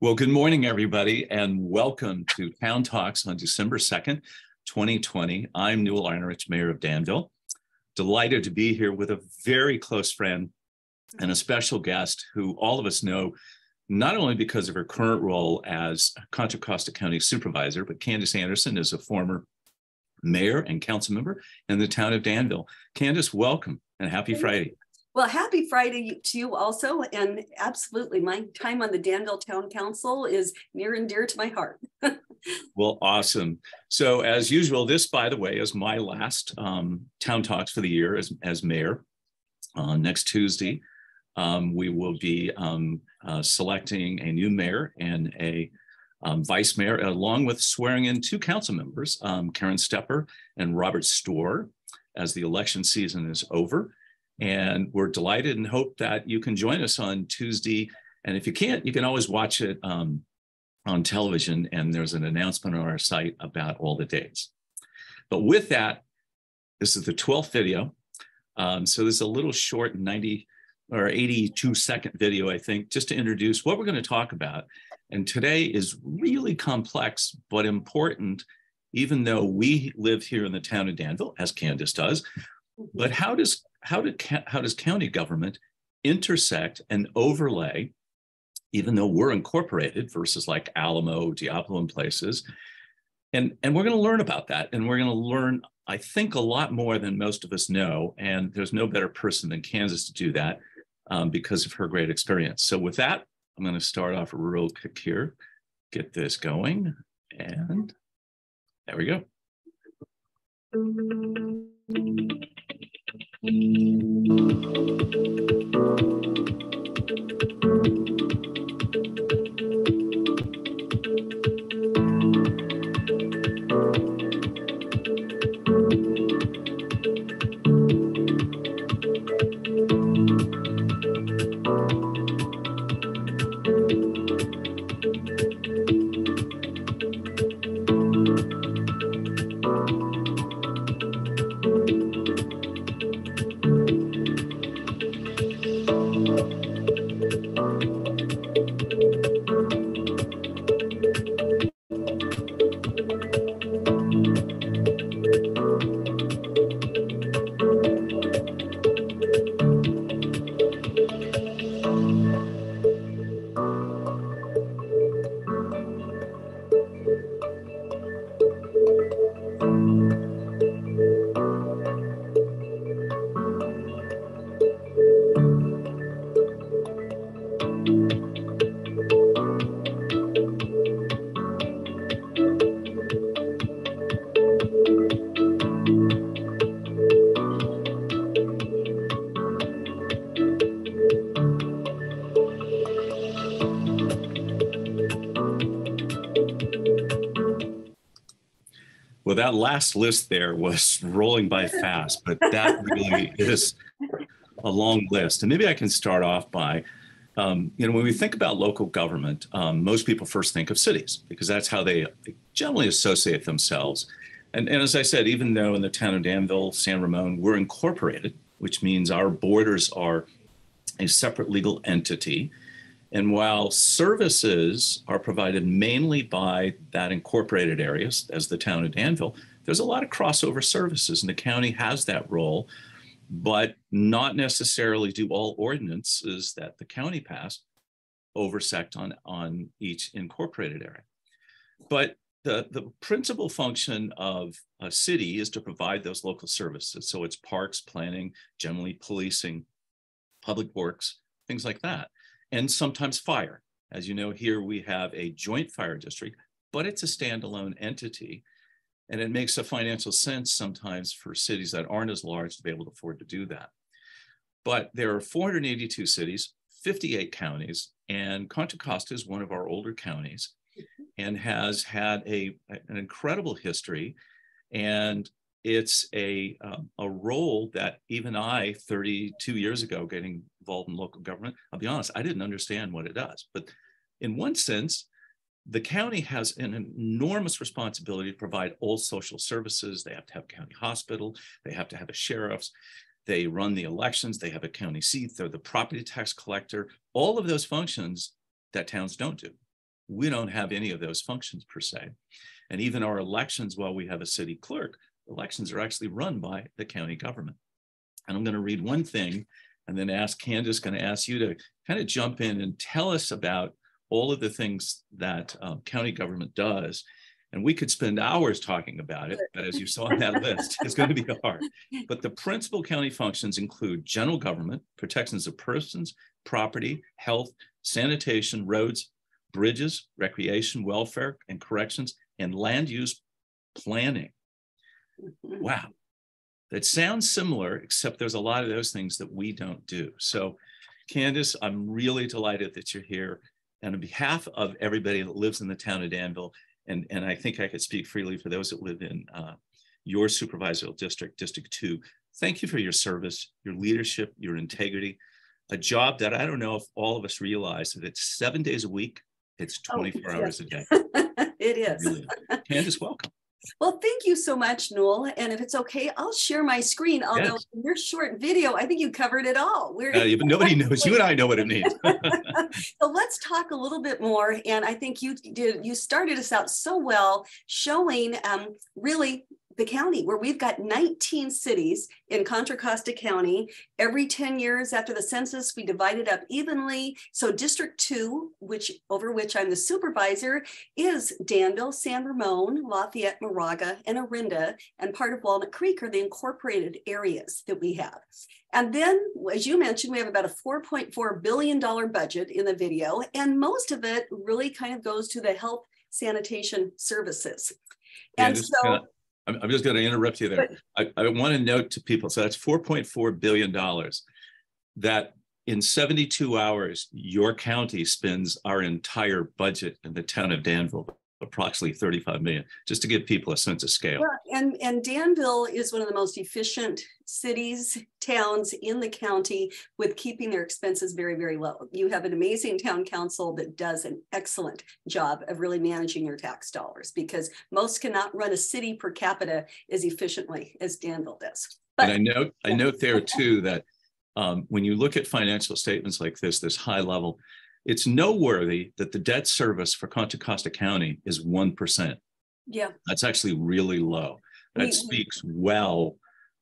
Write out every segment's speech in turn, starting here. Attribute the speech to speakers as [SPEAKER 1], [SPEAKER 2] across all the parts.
[SPEAKER 1] Well, good morning, everybody, and welcome to Town Talks on December 2nd, 2020. I'm Newell Arnerich, Mayor of Danville. Delighted to be here with a very close friend and a special guest who all of us know not only because of her current role as Contra Costa County Supervisor, but Candace Andersen is a former mayor and council member in the town of Danville. Candace, welcome and happy Friday.
[SPEAKER 2] Well, happy Friday to you also. And absolutely, my time on the Danville Town Council is near and dear to my heart.
[SPEAKER 1] well, awesome. So, as usual, this, by the way, is my last um, town talks for the year as, as mayor. Uh, next Tuesday, um, we will be um, uh, selecting a new mayor and a um, vice mayor, along with swearing in two council members, um, Karen Stepper and Robert Storer, as the election season is over. And we're delighted and hope that you can join us on Tuesday. And if you can't, you can always watch it um, on television. And there's an announcement on our site about all the dates. But with that, this is the 12th video. Um, so this is a little short 90 or 82 second video, I think, just to introduce what we're going to talk about. And today is really complex, but important, even though we live here in the town of Danville, as Candace does. But how does how did how does county government intersect and overlay, even though we're incorporated versus like Alamo, Diablo, and places, and and we're going to learn about that, and we're going to learn, I think, a lot more than most of us know, and there's no better person than Candace to do that um, because of her great experience. So with that, I'm going to start off real quick here, get this going, and there we go. Well, last list there was rolling by fast, but that really is a long list. And maybe I can start off by, um, you know, when we think about local government, um, most people first think of cities because that's how they generally associate themselves. And, and as I said, even though in the town of Danville, San Ramon, we're incorporated, which means our borders are a separate legal entity. And while services are provided mainly by that incorporated areas, as the town of Danville, there's a lot of crossover services, and the county has that role, but not necessarily do all ordinances that the county passed oversect on, on each incorporated area. But the, the principal function of a city is to provide those local services. So it's parks, planning, generally policing, public works, things like that and sometimes fire. As you know, here we have a joint fire district, but it's a standalone entity. And it makes a financial sense sometimes for cities that aren't as large to be able to afford to do that. But there are 482 cities, 58 counties, and Contra Costa is one of our older counties and has had a, an incredible history. And it's a, um, a role that even I, 32 years ago, getting involved in local government, I'll be honest, I didn't understand what it does. But in one sense, the county has an enormous responsibility to provide all social services. They have to have a county hospital, they have to have a sheriff's, they run the elections, they have a county seat, they're the property tax collector. All of those functions that towns don't do. We don't have any of those functions per se. And even our elections, while we have a city clerk, elections are actually run by the county government. And I'm going to read one thing and then ask Candace, going to ask you to kind of jump in and tell us about all of the things that um, county government does. And we could spend hours talking about it, but as you saw on that list, it's going to be hard. But the principal county functions include general government, protections of persons, property, health, sanitation, roads, bridges, recreation, welfare, and corrections, and land use planning.
[SPEAKER 2] Mhm.
[SPEAKER 1] Wow. That sounds similar, except there's a lot of those things that we don't do. So, Candace, I'm really delighted that you're here. And on behalf of everybody that lives in the town of Danville, and, and I think I could speak freely for those that live in uh, your supervisory district, District 2, thank you for your service, your leadership, your integrity. A job that I don't know if all of us realize that it's seven days a week, it's
[SPEAKER 2] Oh,
[SPEAKER 1] 24
[SPEAKER 2] yes.
[SPEAKER 1] hours a day.
[SPEAKER 2] It is.
[SPEAKER 1] Really. Candace, welcome.
[SPEAKER 2] Well, thank you so much, Newell. And if it's okay, I'll share my screen. Although
[SPEAKER 1] Yes.
[SPEAKER 2] in your short video, I think you covered it all. We're
[SPEAKER 1] Uh, but nobody knows. You and I know what it means.
[SPEAKER 2] so let's talk a little bit more. And I think you did, you started us out so well, showing um, really the county where we've got 19 cities in Contra Costa County. Every 10 years after the census, we divide it up evenly. So District 2, which over which I'm the supervisor, is Danville, San Ramon, Lafayette, Moraga, and Orinda, and part of Walnut Creek are the incorporated areas that we have. And then, as you mentioned, we have about a $4.4 billion budget in the video, and most of it really kind of goes to the health sanitation services. And
[SPEAKER 1] Candace,
[SPEAKER 2] so,
[SPEAKER 1] I'm, I'm just going to interrupt you there. I, I want to note to people, so that's $4.4 billion that in 72 hours, your county spends our entire budget in the town of Danville, approximately 35 million, just to give people a sense of scale.
[SPEAKER 2] Yeah, and, and Danville is one of the most efficient cities, towns in the county with keeping their expenses very, very low. You have an amazing town council that does an excellent job of really managing your tax dollars because most cannot run a city per capita as efficiently as Danville does.
[SPEAKER 1] And I note, I note there too that um, when you look at financial statements like this, this high level, it's noteworthy that the debt service for Contra Costa County is 1%.
[SPEAKER 2] Yeah,
[SPEAKER 1] That's actually really low. That
[SPEAKER 2] we-
[SPEAKER 1] speaks well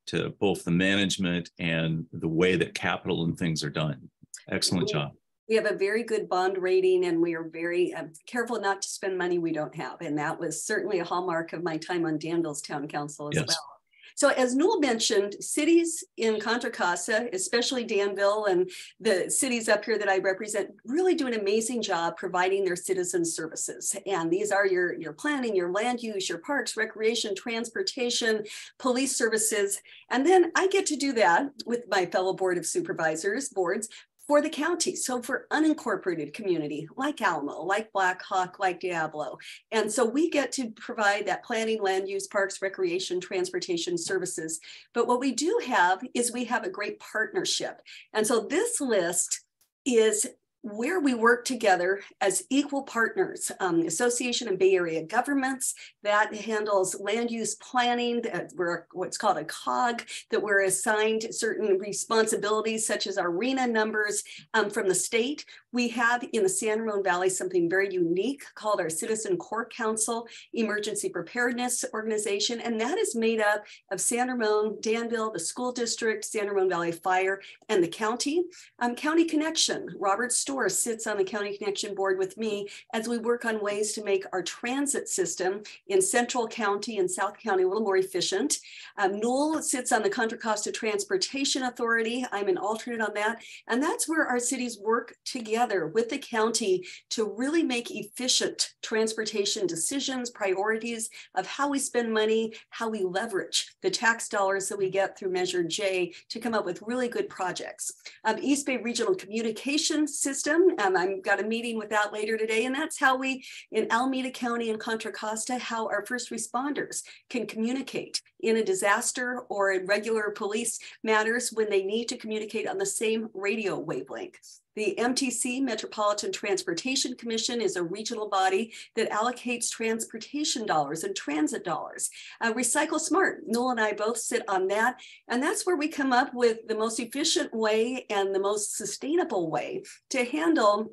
[SPEAKER 1] to both the management and the way that capital and things are done. Excellent job.
[SPEAKER 2] we have a very good bond rating and we are very um, careful not to spend money we don't have. And that was certainly a hallmark of my time on Danville's town council as
[SPEAKER 1] Yes.
[SPEAKER 2] well. So as Newell mentioned, cities in Contra Costa, especially Danville and the cities up here that I represent, really do an amazing job providing their citizen services. And these are your, your planning, your land use, your parks, recreation, transportation, police services. And then I get to do that with my fellow board of supervisors, boards, for the county. So for unincorporated community like Alamo, like Black Hawk, like Diablo. And so we get to provide that planning, land use, parks, recreation, transportation services. But what we do have is we have a great partnership. And so this list is where we work together as equal partners, um, Association of Bay Area Governments that handles land use planning, that we're what's called a COG, that we're assigned certain responsibilities such as our RHNA numbers um, from the state. We have in the San Ramon Valley something very unique called our Citizen Corps Council Emergency Preparedness Organization, and that is made up of San Ramon, Danville, the school district, San Ramon Valley Fire, and the county. Um, county Connection, Robert Storer sits on the County Connection Board with me as we work on ways to make our transit system in Central County and South County a little more efficient. Um, Newell sits on the Contra Costa Transportation Authority. I'm an alternate on that. And that's where our cities work together with the county to really make efficient transportation decisions, priorities of how we spend money, how we leverage the tax dollars that we get through Measure J to come up with really good projects. Um, East Bay Regional Communication System, um, I've got a meeting with that later today, and that's how we, in Alameda County and Contra Costa, how our first responders can communicate in a disaster or in regular police matters when they need to communicate on the same radio wavelength. The MTC, Metropolitan Transportation Commission, is a regional body that allocates transportation dollars and transit dollars. Uh, Recycle Smart, Newell and I both sit on that. And that's where we come up with the most efficient way and the most sustainable way to handle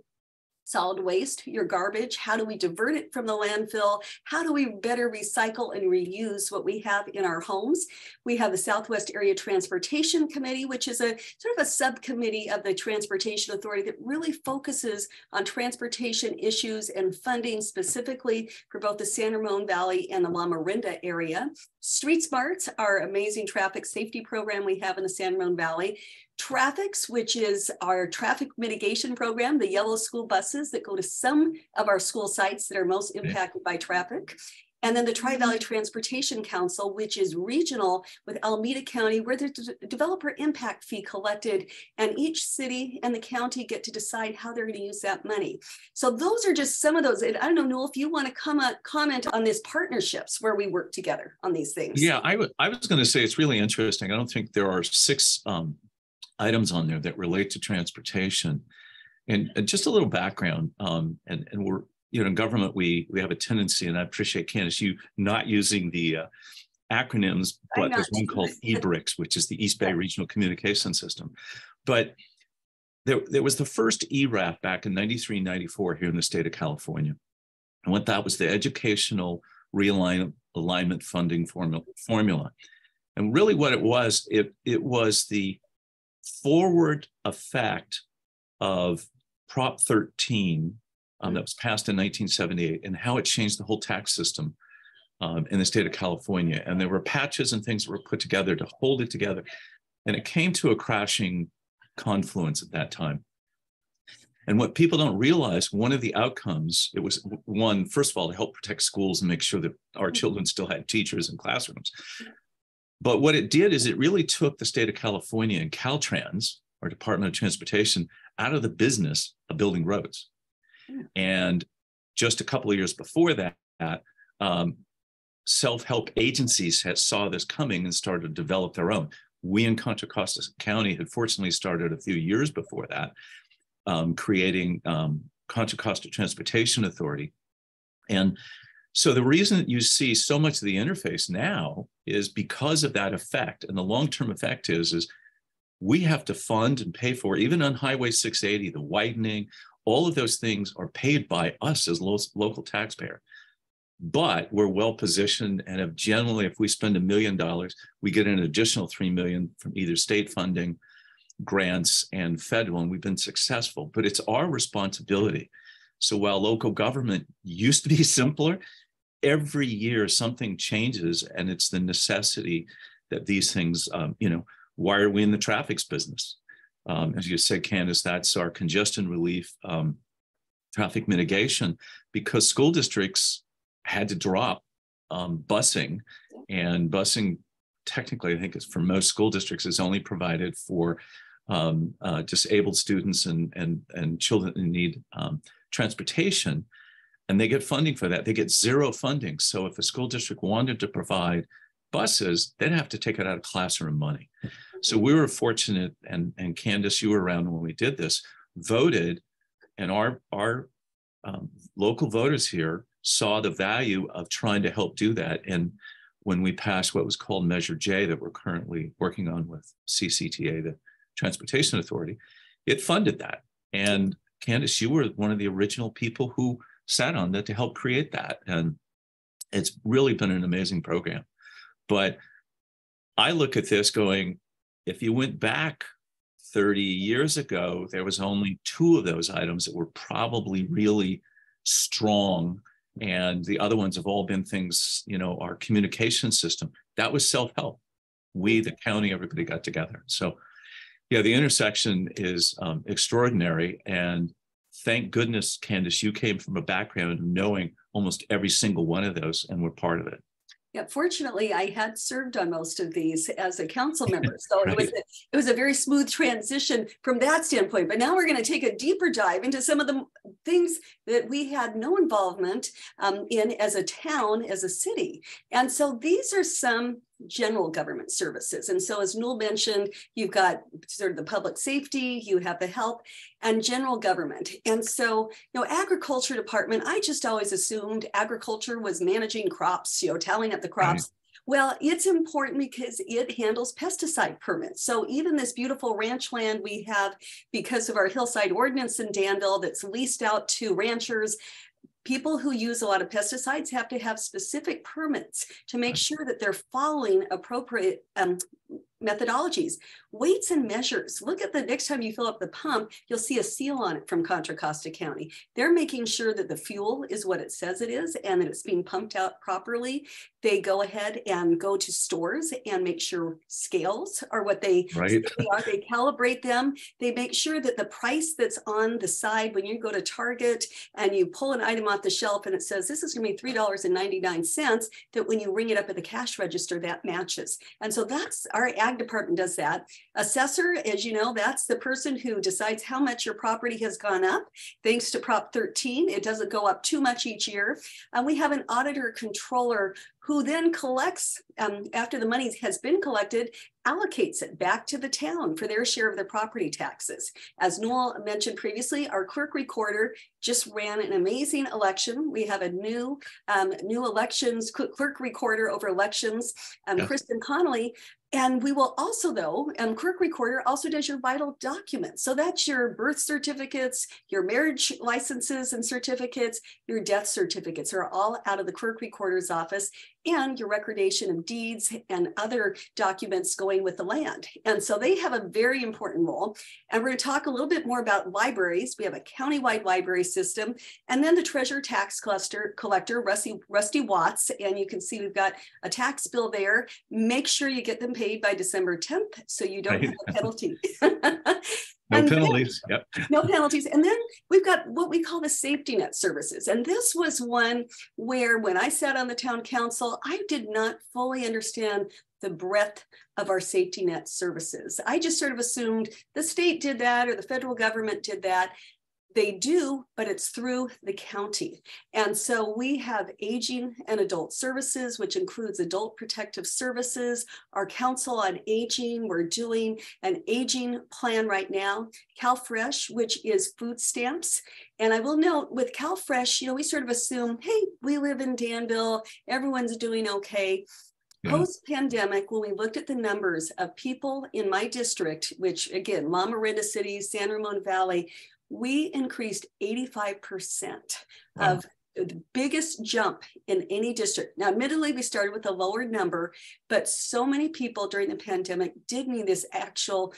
[SPEAKER 2] solid waste, your garbage? How do we divert it from the landfill? How do we better recycle and reuse what we have in our homes? We have the Southwest Area Transportation Committee, which is a sort of a subcommittee of the Transportation Authority that really focuses on transportation issues and funding specifically for both the San Ramon Valley and the Lamorinda area. Street Smarts, our amazing traffic safety program we have in the San Ramon Valley, TRAFFIX, which is our traffic mitigation program, the yellow school buses that go to some of our school sites that are most impacted by traffic. And then the Tri Valley Transportation Council, which is regional with Alameda County, where there's a developer impact fee collected, and each city and the county get to decide how they're going to use that money. So those are just some of those. And I don't know, Newell, if you want to come comment on these partnerships where we work together on these things.
[SPEAKER 1] Yeah, I, I was going to say it's really interesting. I don't think there are six um, items on there that relate to transportation. And, and just a little background, um, and, and we're, you know, in government, we, we have a tendency, and I appreciate Candace, you not using the uh, acronyms, but there's one called EBRICS, which is the East Bay Regional Communication System. But there, there was the first ERAF back in 93, 94 here in the state of California. And what that was the Educational Realignment Alignment Funding formula, formula. And really what it was, it, it was the forward effect of Prop 13 um, that was passed in 1978 and how it changed the whole tax system um, in the state of California. And there were patches and things that were put together to hold it together. And it came to a crashing confluence at that time. And what people don't realize, one of the outcomes, it was one, first of all, to help protect schools and make sure that our children still had teachers and classrooms. But what it did is it really took the state of California and Caltrans, our Department of Transportation, out of the business of building roads. Hmm. And just a couple of years before that, um, self-help agencies had saw this coming and started to develop their own. We in Contra Costa County had fortunately started a few years before that, um, creating um, Contra Costa Transportation Authority. And so the reason that you see so much of the interface now is because of that effect. And the long-term effect is, is we have to fund and pay for, even on Highway 680, the widening, all of those things are paid by us as lo- local taxpayer. But we're well positioned, and if generally, if we spend a million dollars, we get an additional three million from either state funding, grants, and federal, and we've been successful. But it's our responsibility. So while local government used to be simpler, every year something changes and it's the necessity that these things um, you know why are we in the traffic's business. Um, as you said candace that's our congestion relief um, traffic mitigation because school districts had to drop um, busing and busing technically i think it's for most school districts is only provided for um, uh, disabled students and and and children in need um, transportation and they get funding for that. They get zero funding. So if a school district wanted to provide buses, they'd have to take it out of classroom money. So we were fortunate, and and Candace, you were around when we did this, voted, and our our um, local voters here saw the value of trying to help do that. And when we passed what was called Measure J, that we're currently working on with CCTA, the Transportation Authority, it funded that. And Candace, you were one of the original people who sat on that to help create that. And it's really been an amazing program. But I look at this going, if you went back 30 years ago, there was only two of those items that were probably really strong. And the other ones have all been things, you know, our communication system. That was self-help. We, the county, everybody got together. So yeah, the intersection is um, extraordinary. And thank goodness, Candace, you came from a background of knowing almost every single one of those and were part of it.
[SPEAKER 2] Yeah, fortunately, I had served on most of these as a council member, so right. it was a, it was a very smooth transition from that standpoint. But now we're going to take a deeper dive into some of the things that we had no involvement um, in as a town, as a city, and so these are some general government services. And so, as Newell mentioned, you've got sort of the public safety, you have the health, and general government. And so, you know, agriculture department, I just always assumed agriculture was managing crops, you know, tallying up the crops. Right. Well, it's important because it handles pesticide permits. So even this beautiful ranch land we have because of our hillside ordinance in Danville that's leased out to ranchers, people who use a lot of pesticides have to have specific permits to make sure that they're following appropriate um, methodologies, weights and measures. Look at the next time you fill up the pump, you'll see a seal on it from Contra Costa County. They're making sure that the fuel is what it says it is and that it's being pumped out properly. They go ahead and go to stores and make sure scales are what they,
[SPEAKER 1] right.
[SPEAKER 2] they are. They calibrate them. They make sure that the price that's on the side when you go to Target and you pull an item off the shelf and it says this is going to be $3.99, that when you ring it up at the cash register, that matches. And so that's our ag department does that. Assessor, as you know, that's the person who decides how much your property has gone up. Thanks to Prop 13, it doesn't go up too much each year. And we have an auditor controller who then collects, um, after the money has been collected, allocates it back to the town for their share of the property taxes. As Newell mentioned previously, our clerk recorder just ran an amazing election. We have a new um, new elections clerk recorder over elections, um, yeah. Kristin Connelly, and we will also, though, um, Clerk Recorder also does your vital documents. So that's your birth certificates, your marriage licenses and certificates, your death certificates are all out of the Clerk Recorder's office and your recordation of deeds and other documents going with the land. And so they have a very important role. And we're going to talk a little bit more about libraries. We have a countywide library system, and then the treasure tax cluster collector, Rusty, Rusty Watts. And you can see we've got a tax bill there. Make sure you get them paid by December 10th so you don't right. have a penalty.
[SPEAKER 1] No and penalties. Then,
[SPEAKER 2] yep. No penalties. And then we've got what we call the safety net services. And this was one where when I sat on the town council, I did not fully understand the breadth of our safety net services. I just sort of assumed the state did that or the federal government did that. They do, but it's through the county. And so we have aging and adult services, which includes adult protective services, our council on aging. We're doing an aging plan right now, CalFresh, which is food stamps. And I will note with CalFresh, you know, we sort of assume, hey, we live in Danville, everyone's doing okay. Post pandemic, when we looked at the numbers of people in my district, which again, Loma Linda City, San Ramon Valley, we increased 85% wow. of the biggest jump in any district. Now, admittedly, we started with a lower number, but so many people during the pandemic did need this actual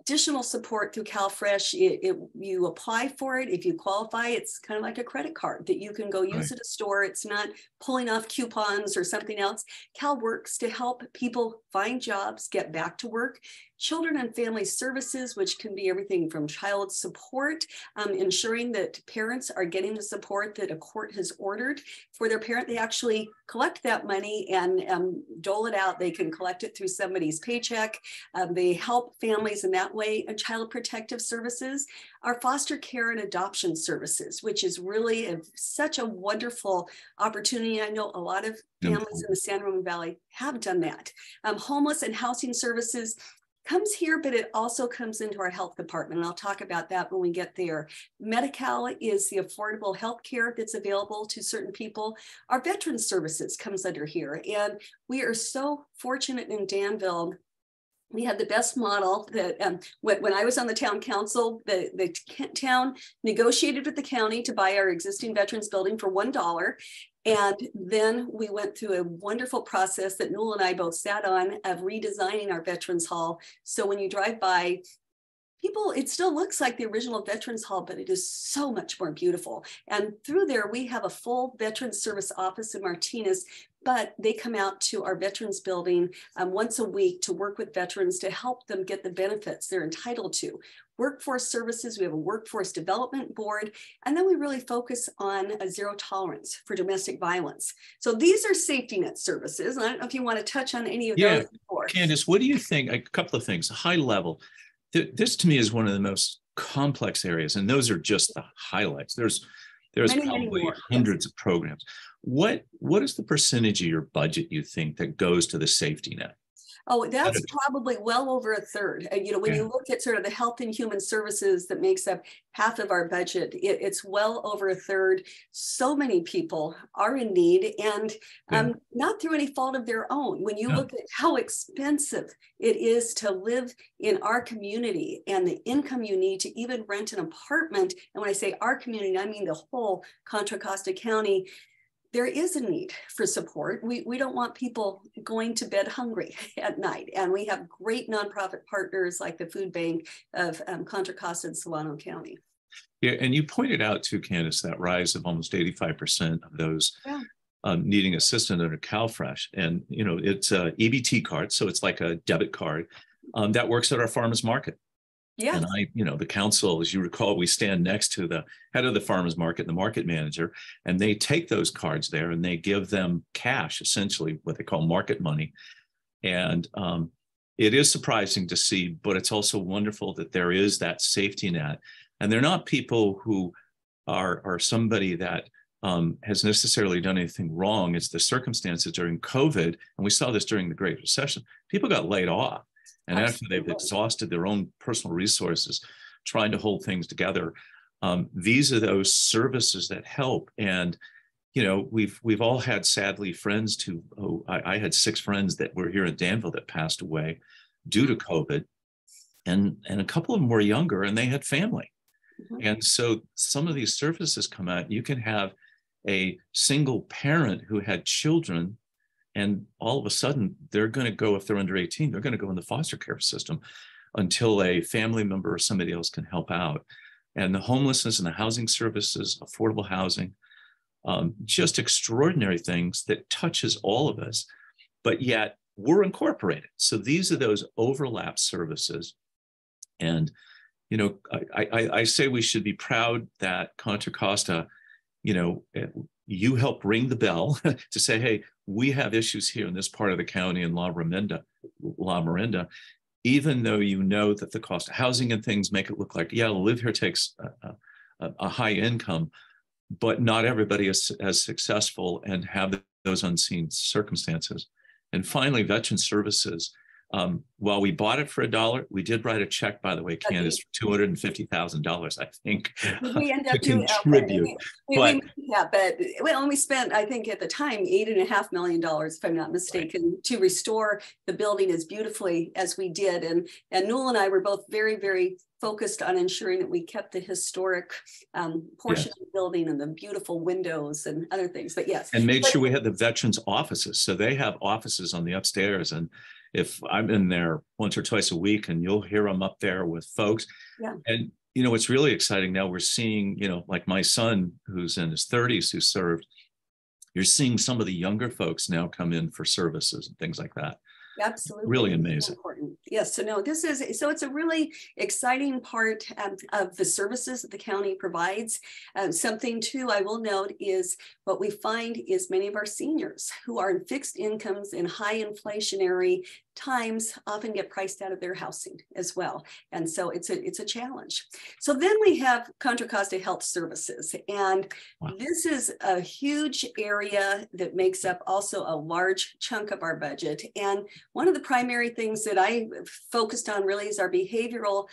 [SPEAKER 2] additional support through CalFresh. It, it, you apply for it. If you qualify, it's kind of like a credit card that you can go use right. at a store. It's not pulling off coupons or something else. CalWORKs to help people find jobs, get back to work, children and family services, which can be everything from child support, um, ensuring that parents are getting the support that a court has ordered for their parent. They actually collect that money and um, dole it out. They can collect it through somebody's paycheck. Um, they help families in that way. And child protective services, our foster care and adoption services, which is really a, such a wonderful opportunity. I know a lot of families in the San Ramon Valley have done that. Um, homeless and housing services, comes here, but it also comes into our health department. And I'll talk about that when we get there. Medi-Cal is the affordable health care that's available to certain people. Our veterans services comes under here. And we are so fortunate in Danville we had the best model that um, when, I was on the town council, the, the town negotiated with the county to buy our existing veterans building for $1. And then we went through a wonderful process that Newell and I both sat on of redesigning our Veterans Hall. So when you drive by, people, it still looks like the original Veterans Hall, but it is so much more beautiful. And through there, we have a full Veterans Service office in Martinez but they come out to our veterans building um, once a week to work with veterans to help them get the benefits they're entitled to. Workforce services, we have a workforce development board, and then we really focus on a zero tolerance for domestic violence. So these are safety net services. I don't know if you want to touch on any of yeah. those. Before.
[SPEAKER 1] Candace, what do you think? A couple of things, high level. This to me is one of the most complex areas, and those are just the highlights. There's there's many, probably many hundreds of programs. What what is the percentage of your budget you think that goes to the safety net?
[SPEAKER 2] Oh, that's probably well over a third. Uh, you know, when yeah. you look at sort of the health and human services that makes up half of our budget, it, it's well over a third. So many people are in need and yeah. um, not through any fault of their own. When you yeah. look at how expensive it is to live in our community and the income you need to even rent an apartment, and when I say our community, I mean the whole Contra Costa County, there is a need for support. We, we don't want people going to bed hungry at night. And we have great nonprofit partners like the Food Bank of um, Contra Costa and Solano County.
[SPEAKER 1] Yeah, and you pointed out too, Candace, that rise of almost 85% of those yeah. um, needing assistance under CalFresh. And, you know, it's a EBT card, so it's like a debit card um, that works at our farmers market.
[SPEAKER 2] Yeah.
[SPEAKER 1] And I, you know, the council, as you recall, we stand next to the head of the farmers market, the market manager, and they take those cards there and they give them cash, essentially what they call market money. And um, it is surprising to see, but it's also wonderful that there is that safety net. And they're not people who are, are somebody that um, has necessarily done anything wrong. It's the circumstances during COVID, and we saw this during the Great Recession. People got laid off and after they've exhausted their own personal resources trying to hold things together, um, these are those services that help. And you know, we've we've all had sadly friends to. Oh, I, I had six friends that were here in Danville that passed away due to COVID, and and a couple of them were younger and they had family. Mm-hmm. And so some of these services come out. You can have a single parent who had children and all of a sudden they're going to go if they're under 18 they're going to go in the foster care system until a family member or somebody else can help out. And the homelessness and the housing services affordable housing um, just extraordinary things that touches all of us but yet we're incorporated. So these are those overlap services. And you know i, I, I say we should be proud that contra costa you know you help ring the bell to say, hey, we have issues here in this part of the county in Lamorinda, La Miranda, even though you know that the cost of housing and things make it look like, yeah, live here takes a, a, a high income, but not everybody is as successful and have those unseen circumstances. And finally, veteran services. Um, while we bought it for a dollar, we did write a check, by the way, Candace, for two hundred and fifty thousand dollars, I think,
[SPEAKER 2] we end up to doing, contribute. We, we, but, we, yeah, but well, we spent, I think, at the time, eight and a half million dollars, if I'm not mistaken, right. to restore the building as beautifully as we did. And and Newell and I were both very, very focused on ensuring that we kept the historic um, portion yes. of the building and the beautiful windows and other things. But yes,
[SPEAKER 1] and made
[SPEAKER 2] but,
[SPEAKER 1] sure we had the veterans offices. So they have offices on the upstairs and if I'm in there once or twice a week and you'll hear them up there with folks.
[SPEAKER 2] Yeah.
[SPEAKER 1] And you know, it's really exciting now. We're seeing, you know, like my son who's in his 30s who served, you're seeing some of the younger folks now come in for services and things like that.
[SPEAKER 2] Absolutely.
[SPEAKER 1] Really amazing.
[SPEAKER 2] Important. Yes. So no, this is so it's a really exciting part um, of the services that the county provides. Um, something too I will note is what we find is many of our seniors who are in fixed incomes in high inflationary times often get priced out of their housing as well. And so it's a it's a challenge. So then we have Contra Costa Health Services. And wow. this is a huge area that makes up also a large chunk of our budget. And one of the primary things that I focused on really is our behavioral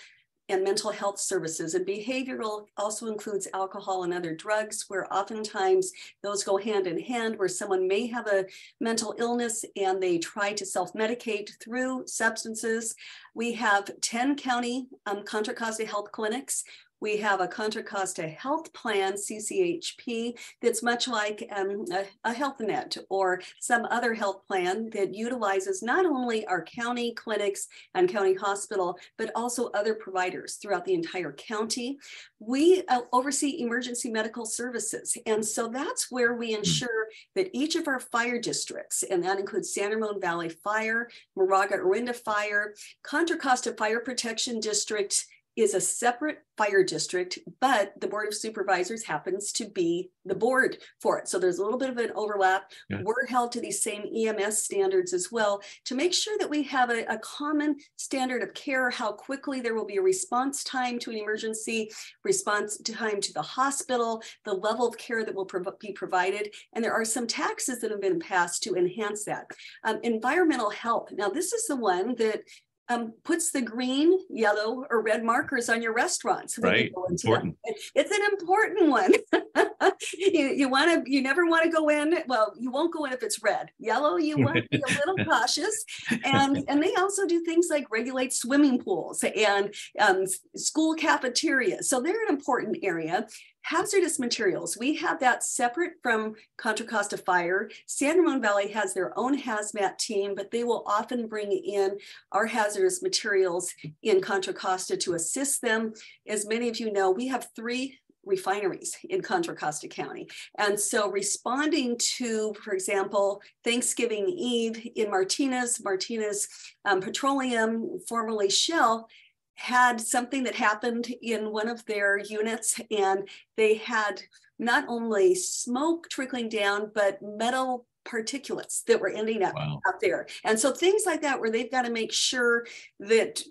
[SPEAKER 2] and mental health services. And behavioral also includes alcohol and other drugs, where oftentimes those go hand in hand, where someone may have a mental illness and they try to self medicate through substances. We have 10 county um, Contra Costa health clinics we have a Contra Costa health plan, CCHP, that's much like um, a, a health net or some other health plan that utilizes not only our county clinics and county hospital, but also other providers throughout the entire county. We uh, oversee emergency medical services. And so that's where we hmm. ensure that each of our fire districts, and that includes San Ramon Valley Fire, Moraga Orinda Fire, Contra Costa Fire Protection District, is a separate fire district, but the Board of Supervisors happens to be the board for it. So there's a little bit of an overlap.
[SPEAKER 1] Yeah.
[SPEAKER 2] We're held to these same EMS standards as well to make sure that we have a, a common standard of care, how quickly there will be a response time to an emergency, response time to the hospital, the level of care that will be provided. And there are some taxes that have been passed to enhance that. Um, environmental health. Now, this is the one that um, puts the green, yellow, or red markers on your restaurants. when you
[SPEAKER 1] Right,
[SPEAKER 2] go into them.
[SPEAKER 1] important.
[SPEAKER 2] It's an important one. you you want to, you never want to go in. Well, you won't go in if it's red. Yellow, you want to be a little cautious. And and they also do things like regulate swimming pools and um, school cafeterias. So they're an important area. Hazardous materials, we have that separate from Contra Costa Fire. San Ramon Valley has their own hazmat team, but they will often bring in our hazardous materials in Contra Costa to assist them. As many of you know, we have three refineries in Contra Costa County. And so responding to, for example, Thanksgiving Eve in Martinez, Martinez um, Petroleum, formerly Shell, had something that happened in one of their units and they had not only smoke trickling down, but metal particulates that were ending up
[SPEAKER 1] Wow.
[SPEAKER 2] out there. And so things like that, where they've got to make sure that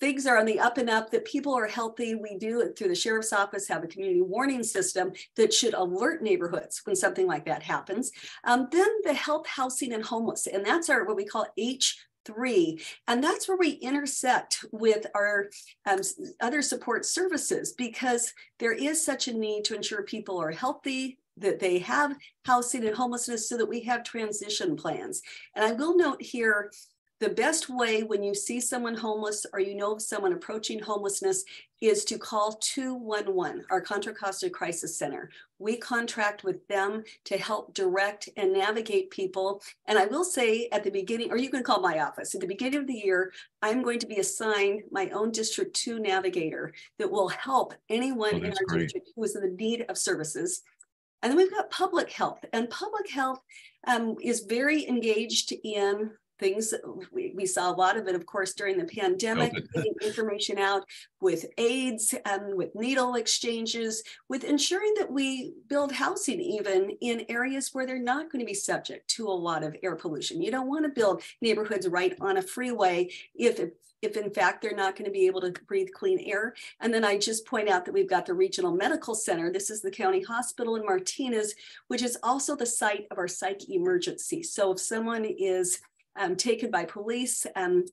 [SPEAKER 2] things are on the up and up, that people are healthy. We do it through the sheriff's office, have a community warning system that should alert neighborhoods when something like that happens. Um, then the health, housing, and homeless, and that's our what we call H. Three, and that's where we intersect with our um, other support services because there is such a need to ensure people are healthy, that they have housing and homelessness so that we have transition plans. And I will note here the best way when you see someone homeless or you know of someone approaching homelessness is to call 211, our Contra Costa Crisis Center. We contract with them to help direct and navigate people. And I will say at the beginning, or you can call my office, at the beginning of the year, I'm going to be assigned my own District 2 navigator that will help anyone
[SPEAKER 1] Oh,
[SPEAKER 2] in our
[SPEAKER 1] great.
[SPEAKER 2] district who is in the need of services. And then we've got public health, and public health um, is very engaged in things. We, we saw a lot of it, of course, during the pandemic, getting information out with AIDS and with needle exchanges, with ensuring that we build housing even in areas where they're not going to be subject to a lot of air pollution. You don't want to build neighborhoods right on a freeway if it if in fact they're not going to be able to breathe clean air. And then I just point out that we've got the Regional Medical Center. This is the county hospital in Martinez, which is also the site of our psych emergency. So if someone is um, taken by police um,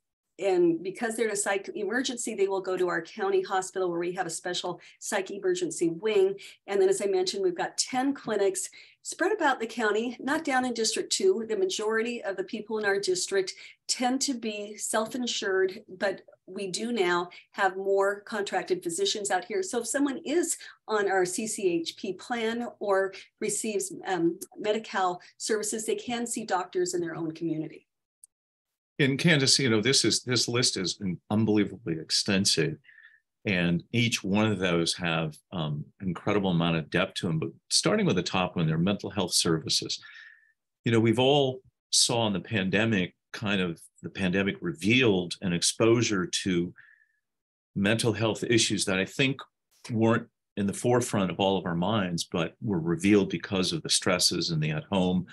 [SPEAKER 2] and because they're in a psych emergency, they will go to our county hospital where we have a special psych emergency wing. And then, as I mentioned, we've got 10 clinics spread about the county, not down in District 2. The majority of the people in our district tend to be self insured, but we do now have more contracted physicians out here. So if someone is on our CCHP plan or receives um, Medi-Cal services, they can see doctors in their own community.
[SPEAKER 1] And Candace, you know, this is, this list is unbelievably extensive. And each one of those have um, incredible amount of depth to them. But starting with the top one, they're mental health services. You know, we've all saw in the pandemic, kind of the pandemic revealed an exposure to mental health issues that I think weren't in the forefront of all of our minds, but were revealed because of the stresses and the at home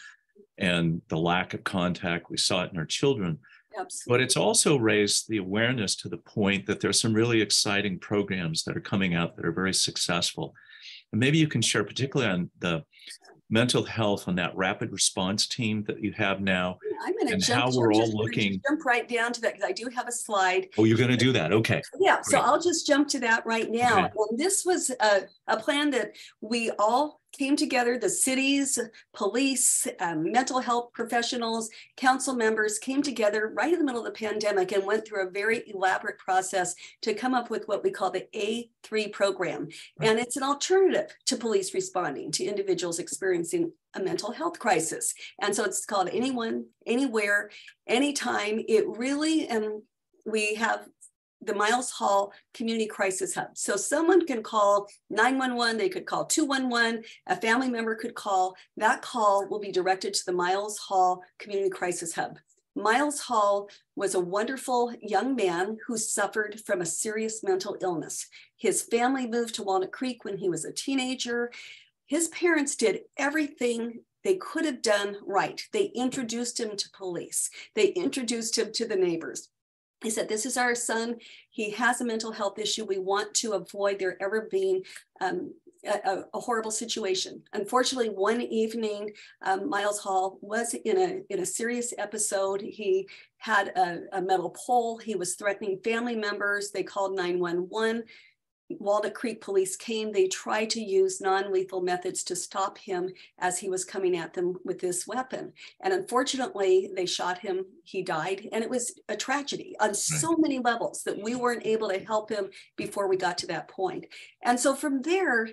[SPEAKER 1] and the lack of contact. We saw it in our children.
[SPEAKER 2] Absolutely.
[SPEAKER 1] But it's also raised the awareness to the point that there's some really exciting programs that are coming out that are very successful. And maybe you can share, particularly on the mental health on that rapid response team that you have now.
[SPEAKER 2] I'm going to
[SPEAKER 1] and
[SPEAKER 2] jump,
[SPEAKER 1] how we're all looking-
[SPEAKER 2] jump right down to that because I do have a slide.
[SPEAKER 1] Oh, you're going to do that. Okay.
[SPEAKER 2] Yeah, so I'll just jump to that right now.
[SPEAKER 1] Okay.
[SPEAKER 2] And this was a, a plan that we all came together, the cities, police, um, mental health professionals, council members came together right in the middle of the pandemic and went through a very elaborate process to come up with what we call the A3 program. And it's an alternative to police responding to individuals experiencing a mental health crisis. And so it's called Anyone, Anywhere, Anytime. It really, and we have the Miles Hall Community Crisis Hub. So someone can call 911, they could call 211, a family member could call. That call will be directed to the Miles Hall Community Crisis Hub. Miles Hall was a wonderful young man who suffered from a serious mental illness. His family moved to Walnut Creek when he was a teenager. His parents did everything they could have done right. They introduced him to police, they introduced him to the neighbors. He said, This is our son. He has a mental health issue. We want to avoid there ever being um, a, a, horrible situation. Unfortunately, one evening, um, Miles Hall was in a in a serious episode. He had a, a metal pole. He was threatening family members. They called 911. Walnut Creek police came. They tried to use non lethal methods to stop him as he was coming at them with this weapon. And unfortunately, they shot him. He died. And it was a tragedy on so many levels that we weren't able to help him before we got to that point. And so from there,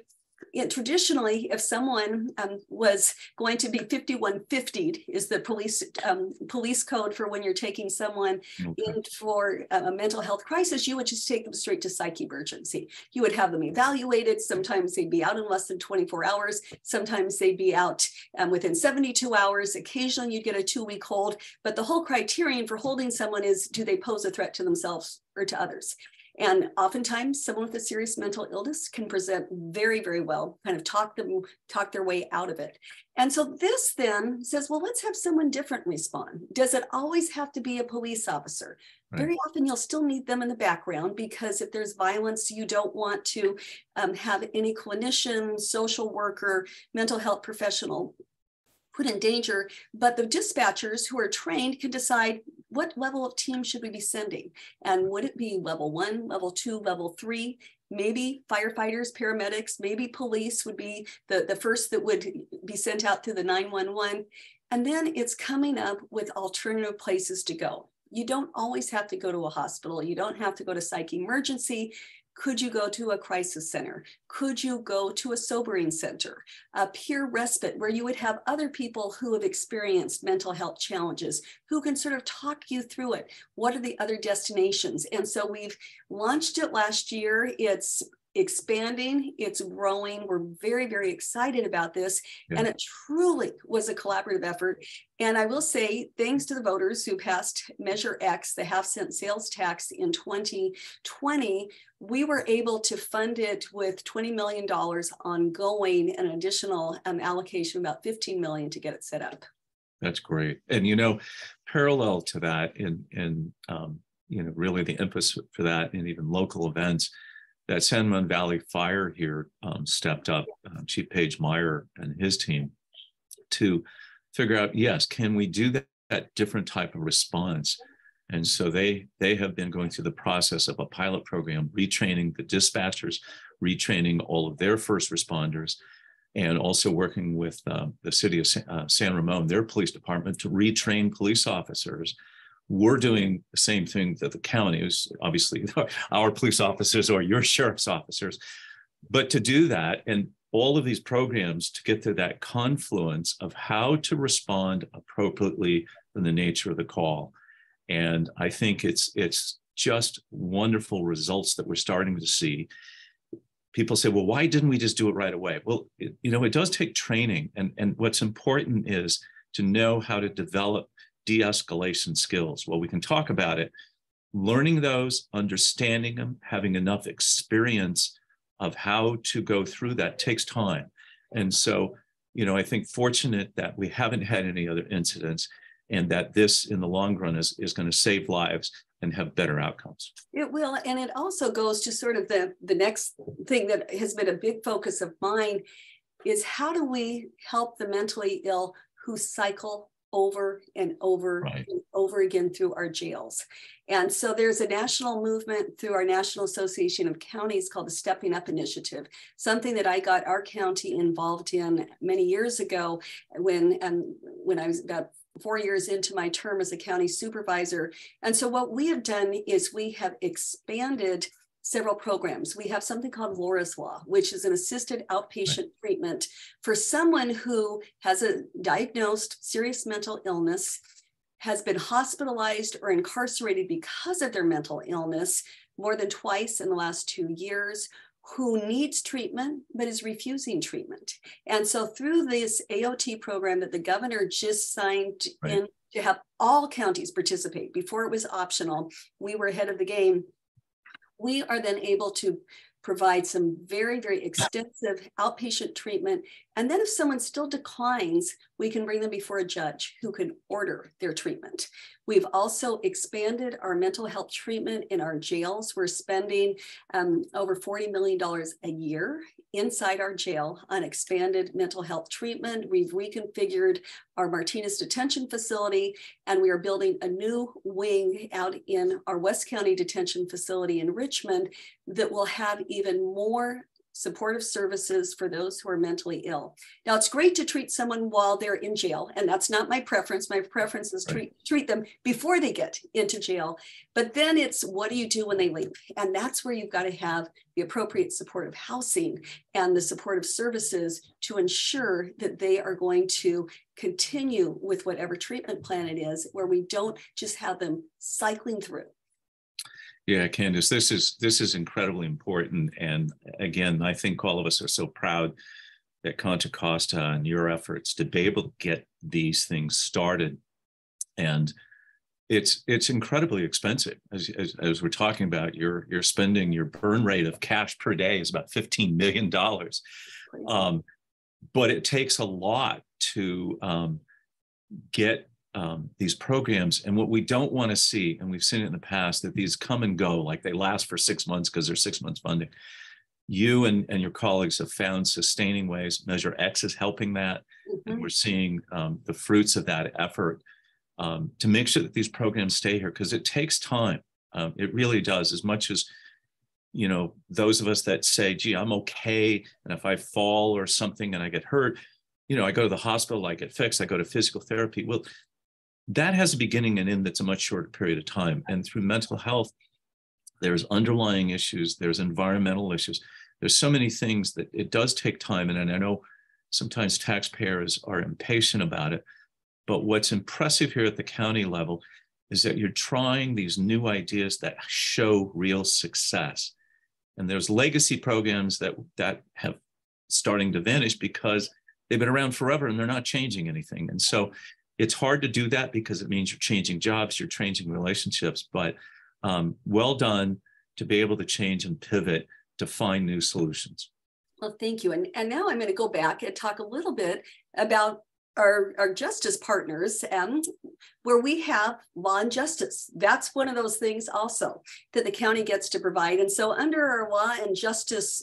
[SPEAKER 2] traditionally, if someone um, was going to be 5150 is the police um, police code for when you're taking someone okay. in for a mental health crisis, you would just take them straight to psych emergency. You would have them evaluated. Sometimes they'd be out in less than 24 hours. Sometimes they'd be out um, within 72 hours. Occasionally you'd get a two week hold. But the whole criterion for holding someone is do they pose a threat to themselves or to others? And oftentimes someone with a serious mental illness can present very, very well, kind of talk them, talk their way out of it. And so this then says, well, let's have someone different respond. Does it always have to be a police officer? Right. Very often you'll still need them in the background because if there's violence, you don't want to um, have any clinician, social worker, mental health professional put in danger, but the dispatchers who are trained can decide what level of team should we be sending? And would it be level one, level two, level three? Maybe firefighters, paramedics, maybe police would be the, the first that would be sent out to the 911. And then it's coming up with alternative places to go. You don't always have to go to a hospital. You don't have to go to psych emergency. Could you go to a crisis center? Could you go to a sobering center, a peer respite where you would have other people who have experienced mental health challenges who can sort of talk you through it? What are the other destinations? And so we've launched it last year. It's expanding, it's growing. We're very, very excited about this. Yeah. And it truly was a collaborative effort. And I will say, thanks to the voters who passed Measure X, the half cent sales tax in 2020, we were able to fund it with $20 million ongoing, an additional um, allocation, about 15 million to get it set up.
[SPEAKER 1] That's great. And you know, parallel to that, in in um, you know, really the emphasis for that and even local events, that San Ramon Valley Fire here um, stepped up, uh, Chief Paige Meyer and his team, to figure out, yes, can we do that, that different type of response? And so they they have been going through the process of a pilot program, retraining the dispatchers, retraining all of their first responders, and also working with uh, the city of San, uh, San Ramon, their police department, to retrain police officers we're doing the same thing that the county is obviously our police officers or your sheriff's officers. But to do that and all of these programs to get to that confluence of how to respond appropriately in the nature of the call. And I think it's it's just wonderful results that we're starting to see. People say, well, why didn't we just do it right away? Well, it, you know, it does take training. And, and what's important is to know how to develop de escalation skills. Well, we can talk about it. Learning those, understanding them, having enough experience of how to go through that takes time. And so, you know, I think fortunate that we haven't had any other incidents and that this in the long run is, is going to save lives and have better outcomes.
[SPEAKER 2] It will. And it also goes to sort of the, the next thing that has been a big focus of mine is how do we help the mentally ill who cycle over and over right. and over again through our jails. And so there's a national movement through our National Association of Counties called the Stepping Up Initiative, something that I got our county involved in many years ago when, um, when I was about four years into my term as a county supervisor. And so what we have done is we have expanded several programs. We have something called Laura's Law, which is an assisted outpatient right. treatment for someone who has a diagnosed serious mental illness, has been hospitalized or incarcerated because of their mental illness more than twice in the last two years, who needs treatment but is refusing treatment. And so through this AOT program that the governor just signed right. into to have all counties participate. Before it was optional, we were ahead of the game. We are then able to provide some very, very extensive outpatient treatment. And then if someone still declines, we can bring them before a judge who can order their treatment. We've also expanded our mental health treatment in our jails. We're spending um, over $40 million a year inside our jail on expanded mental health treatment. We've reconfigured our Martinez detention facility, and we are building a new wing out in our West County detention facility in Richmond that will have even more supportive services for those who are mentally ill. Now, it's great to treat someone while they're in jail, and that's not my preference. My preference is treat treat them before they get into jail. But then it's what do you do when they leave? And that's where you've got to have the appropriate supportive housing and the supportive services to ensure that they are going to continue with whatever treatment plan it is, where we don't just have them cycling through
[SPEAKER 1] yeah, Candace, this is this is incredibly important, and again, I think all of us are so proud that Contra Costa and your efforts to be able to get these things started, and it's it's incredibly expensive. As, as, as we're talking about, you're you're spending your burn rate of cash per day is about fifteen million dollars, um, but it takes a lot to um, get um, these programs. And what we don't want to see, and we've seen it in the past, that these come and go, like they last for six months because they're six months funding. You and, and your colleagues have found sustaining ways. Measure X is helping that. Mm-hmm. And we're seeing um, the fruits of that effort um, to make sure that these programs stay here because it takes time. Um, it really does. As much as you know, those of us that say, gee, I'm okay. And if I fall or something and I get hurt, you know, I go to the hospital, I get fixed, I go to physical therapy. Well, that has a beginning and end that's a much shorter period of time. And through mental health, there's underlying issues, there's environmental issues. There's so many things that it does take time. And, I know sometimes taxpayers are impatient about it. But what's impressive here at the county level is that you're trying these new ideas that show real success. And there's legacy programs that that have starting to vanish because they've been around forever and they're not changing anything. And so it's hard to do that because it means you're changing jobs, you're changing relationships, but um, well done to be able to change and pivot to find new solutions.
[SPEAKER 2] Well, thank you. And, and now I'm going to go back and talk a little bit about our, our justice partners um, where we have law and justice. That's one of those things also that the county gets to provide. And so under our law and justice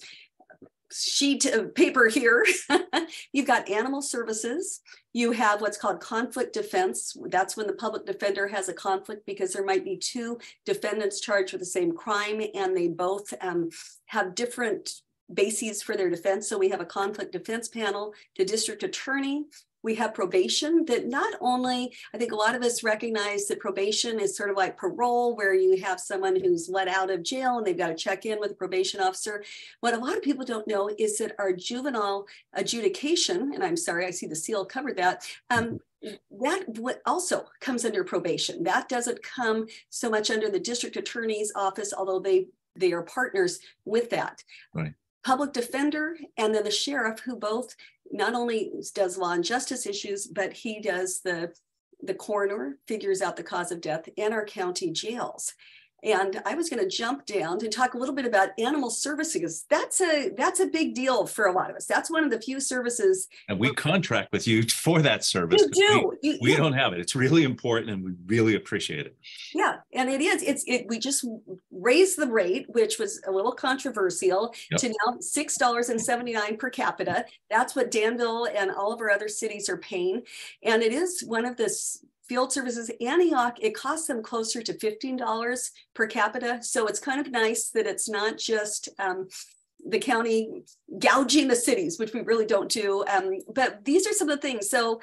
[SPEAKER 2] sheet of paper here, you've got animal services. You have what's called conflict defense. That's when the public defender has a conflict because there might be two defendants charged with the same crime and they both um, have different bases for their defense. So we have a conflict defense panel, the district attorney we have probation that not only, I think a lot of us recognize that probation is sort of like parole, where you have someone who's let out of jail and they've got to check in with a probation officer. What a lot of people don't know is that our juvenile adjudication, and I'm sorry, I see the seal covered that, um, that also comes under probation. That doesn't come so much under the district attorney's office, although they they are partners with that.
[SPEAKER 1] Right
[SPEAKER 2] public defender and then the sheriff who both not only does law and justice issues but he does the the coroner figures out the cause of death in our county jails and I was going to jump down to talk a little bit about animal services. That's a that's a big deal for a lot of us. That's one of the few services.
[SPEAKER 1] And we contract with you for that service.
[SPEAKER 2] You do.
[SPEAKER 1] We, you, we yeah. don't have it. It's really important, and we really appreciate it.
[SPEAKER 2] Yeah, and it is. It's it. We just raised the rate, which was a little controversial, yep. to now six dollars and seventy nine per capita. That's what Danville and all of our other cities are paying, and it is one of the field services antioch it costs them closer to $15 per capita. So it's kind of nice that it's not just um, the county gouging the cities which we really don't do. Um, but these are some of the things. So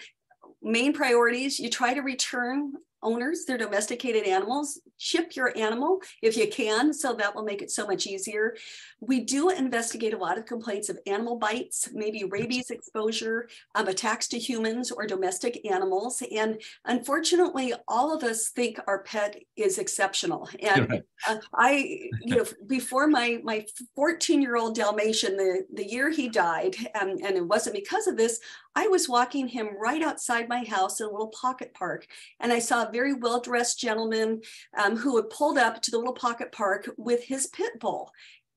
[SPEAKER 2] main priorities you try to return owners, their domesticated animals, ship your animal if you can. So that will make it so much easier. We do investigate a lot of complaints of animal bites, maybe rabies exposure, um, attacks to humans or domestic animals. And unfortunately, all of us think our pet is exceptional. And right. uh, I, you know, before my my 14 year old Dalmatian, the, the year he died, um, and it wasn't because of this, I was walking him right outside my house in a little pocket park, and I saw a very well dressed gentleman um, who had pulled up to the little pocket park with his pit bull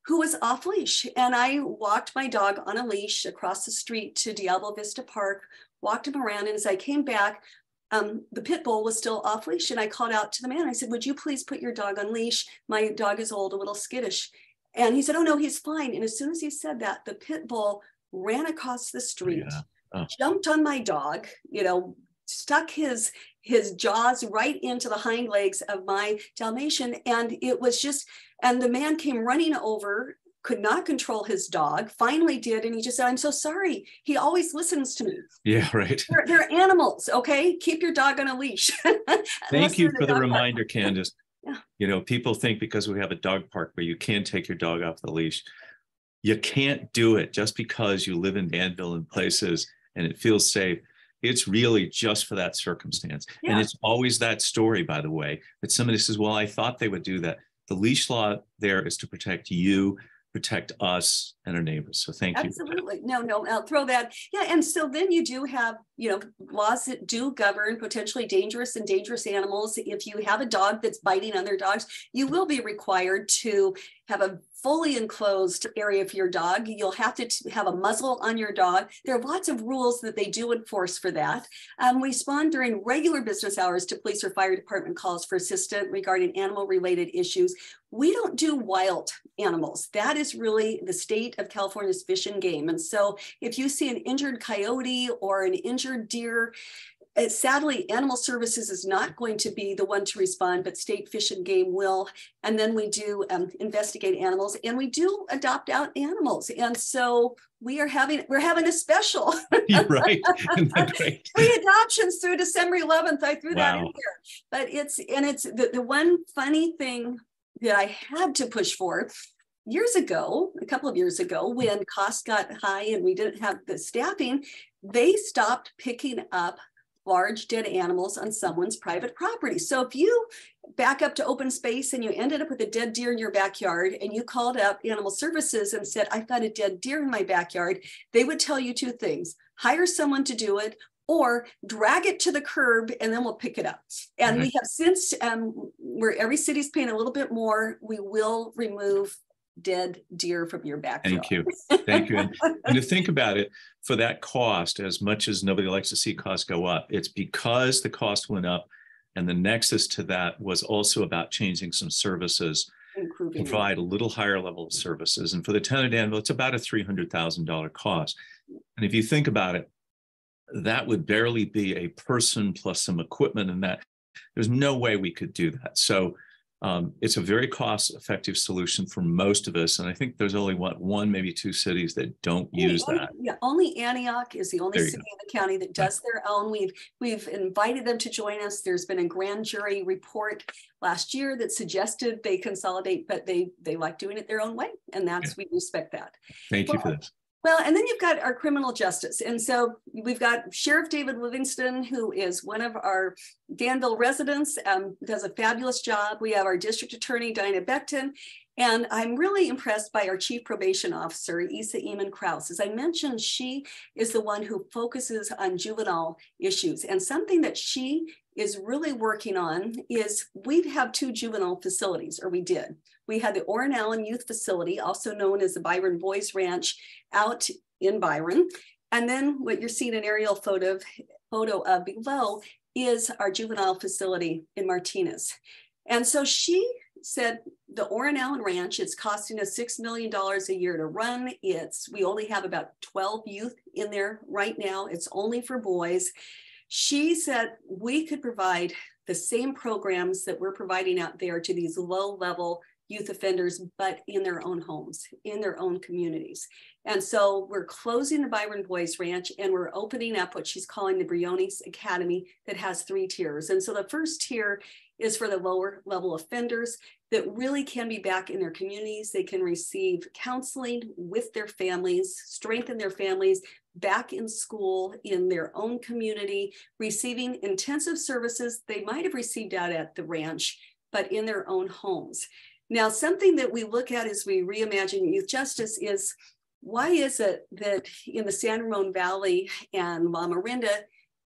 [SPEAKER 2] who was off leash. And I walked my dog on a leash across the street to Diablo Vista Park, walked him around. And as I came back, um, the pit bull was still off leash. And I called out to the man. I said, Would you please put your dog on leash? My dog is old, a little skittish. And he said, Oh, no, he's fine. And as soon as he said that, the pit bull ran across the street, yeah. Oh. jumped on my dog, you know, stuck his his jaws right into the hind legs of my Dalmatian. And it was just, and the man came running over, could not control his dog, finally did. And he just said, I'm so sorry. He always listens to me.
[SPEAKER 1] Yeah, right.
[SPEAKER 2] They're, they're animals. Okay. Keep your dog on a leash.
[SPEAKER 1] Thank you for the reminder, Candace. Yeah. You know, people think because we have a dog park where you can take your dog off the leash, you can't do it just because you live in Danville and places and it feels safe. It's really just for that circumstance. Yeah. And it's always that story, by the way, that somebody says, Well, I thought they would do that. The leash law there is to protect you protect us and our neighbors. So thank
[SPEAKER 2] Absolutely. you. Absolutely. No, no, I'll throw that. Yeah. And so then you do have, you know, laws that do govern potentially dangerous and dangerous animals. If you have a dog that's biting other dogs, you will be required to have a fully enclosed area for your dog. You'll have to have a muzzle on your dog. There are lots of rules that they do enforce for that. Um, we respond during regular business hours to police or fire department calls for assistance regarding animal related issues. We don't do wild animals. That is really the state of California's fish and game. And so if you see an injured coyote or an injured deer, sadly, Animal Services is not going to be the one to respond, but State Fish and Game will. And then we do um, investigate animals, and we do adopt out animals. And so we are having we're having a special.
[SPEAKER 1] Right.
[SPEAKER 2] Free adoptions through December 11th. I threw wow. that in here, but it's and it's the, the one funny thing that I had to push for years ago, a couple of years ago, when costs got high and we didn't have the staffing, they stopped picking up large dead animals on someone's private property. So if you back up to open space and you ended up with a dead deer in your backyard and you called up animal services and said, I've got a dead deer in my backyard, they would tell you two things hire someone to do it or drag it to the curb and then we'll pick it up. And mm-hmm. we have since, um, where every city's paying a little bit more, we will remove dead deer from your backyard.
[SPEAKER 1] Thank you. Thank you. And, and, to think about it, for that cost, as much as nobody likes to see costs go up, it's because the cost went up. And the nexus to that was also about changing some services
[SPEAKER 2] Improving.
[SPEAKER 1] provide a little higher level of services. And for the town of Danville, it's about a $300,000 cost. And if you think about it, that would barely be a person plus some equipment and that there's no way we could do that. So um, it's a very cost effective solution for most of us. And I think there's only what, one, maybe two cities that don't use
[SPEAKER 2] only,
[SPEAKER 1] that.
[SPEAKER 2] Yeah, only Antioch is the only city in the county that does their own. We've we've invited them to join us. There's been a grand jury report last year that suggested they consolidate, but they they like doing it their own way. And that's yeah. we respect that.
[SPEAKER 1] Thank well, you for this.
[SPEAKER 2] Well, and then you've got our criminal justice. And so we've got Sheriff David Livingston, who is one of our Danville residents, um, does a fabulous job. We have our district attorney, Diana Becton, and I'm really impressed by our chief probation officer, Esa Ehmen-Krause. As I mentioned, she is the one who focuses on juvenile issues. And something that she is really working on is we have two juvenile facilities, or we did. We had the Orin Allen Youth Facility, also known as the Byron Boys Ranch, out in Byron. And then what you're seeing an aerial photo of, photo of below is our juvenile facility in Martinez. And so she said the Orin Allen Ranch, it's costing us $6 million a year to run. It's we only have about 12 youth in there right now. It's only for boys. She said we could provide the same programs that we're providing out there to these low level youth offenders, but in their own homes, in their own communities. And so we're closing the Byron Boys Ranch and we're opening up what she's calling the Briones Academy that has three tiers. And so the first tier is for the lower level offenders that really can be back in their communities. They can receive counseling with their families, strengthen their families, back in school in their own community, receiving intensive services they might have received out at the ranch, but in their own homes. Now, something that we look at as we reimagine youth justice is why is it that in the San Ramon Valley and Lamorinda,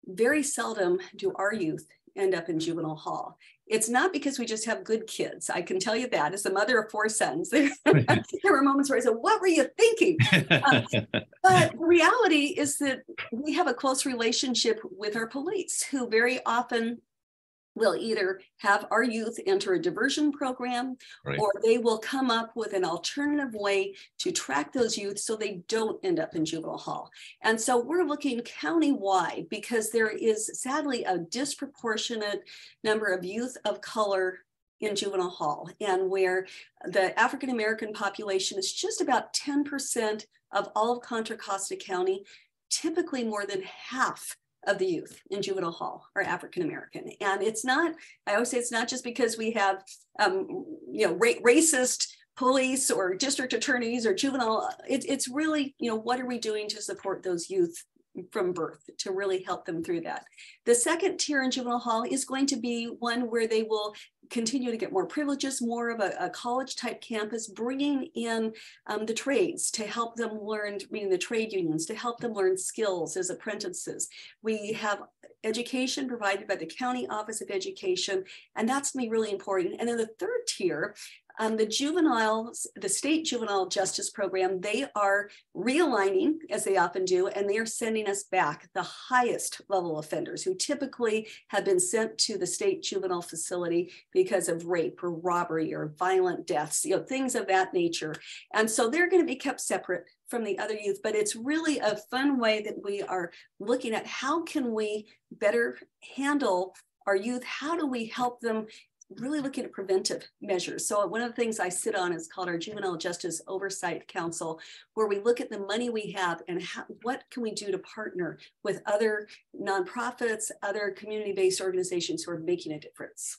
[SPEAKER 2] very seldom do our youth end up in juvenile hall? It's not because we just have good kids. I can tell you that as a mother of four sons, there, there were moments where I said, What were you thinking? Um, but the reality is that we have a close relationship with our police who very often will either have our youth enter a diversion program right. or they will come up with an alternative way to track those youth so they don't end up in juvenile hall. And so we're looking county-wide because there is sadly a disproportionate number of youth of color in juvenile hall and where the African American population is just about 10% of all of Contra Costa County, typically more than half of the youth in juvenile hall are African American. And it's not, I always say it's not just because we have, um, you know, ra- racist police or district attorneys or juvenile, it, it's really, you know, what are we doing to support those youth from birth to really help them through that. The second tier in juvenile hall is going to be one where they will continue to get more privileges, more of a, a college type campus, bringing in um, the trades to help them learn, meaning the trade unions, to help them learn skills as apprentices. We have education provided by the County Office of Education, and that's going to be really important. And then the third tier um, the juveniles, the state juvenile justice program, they are realigning as they often do, and they are sending us back the highest level offenders who typically have been sent to the state juvenile facility because of rape or robbery or violent deaths, you know, things of that nature. And so they're going to be kept separate from the other youth, but it's really a fun way that we are looking at how can we better handle our youth? How do we help them really looking at preventive measures. So one of the things I sit on is called our Juvenile Justice Oversight Council, where we look at the money we have and how, what can we do to partner with other nonprofits, other community-based organizations who are making a difference.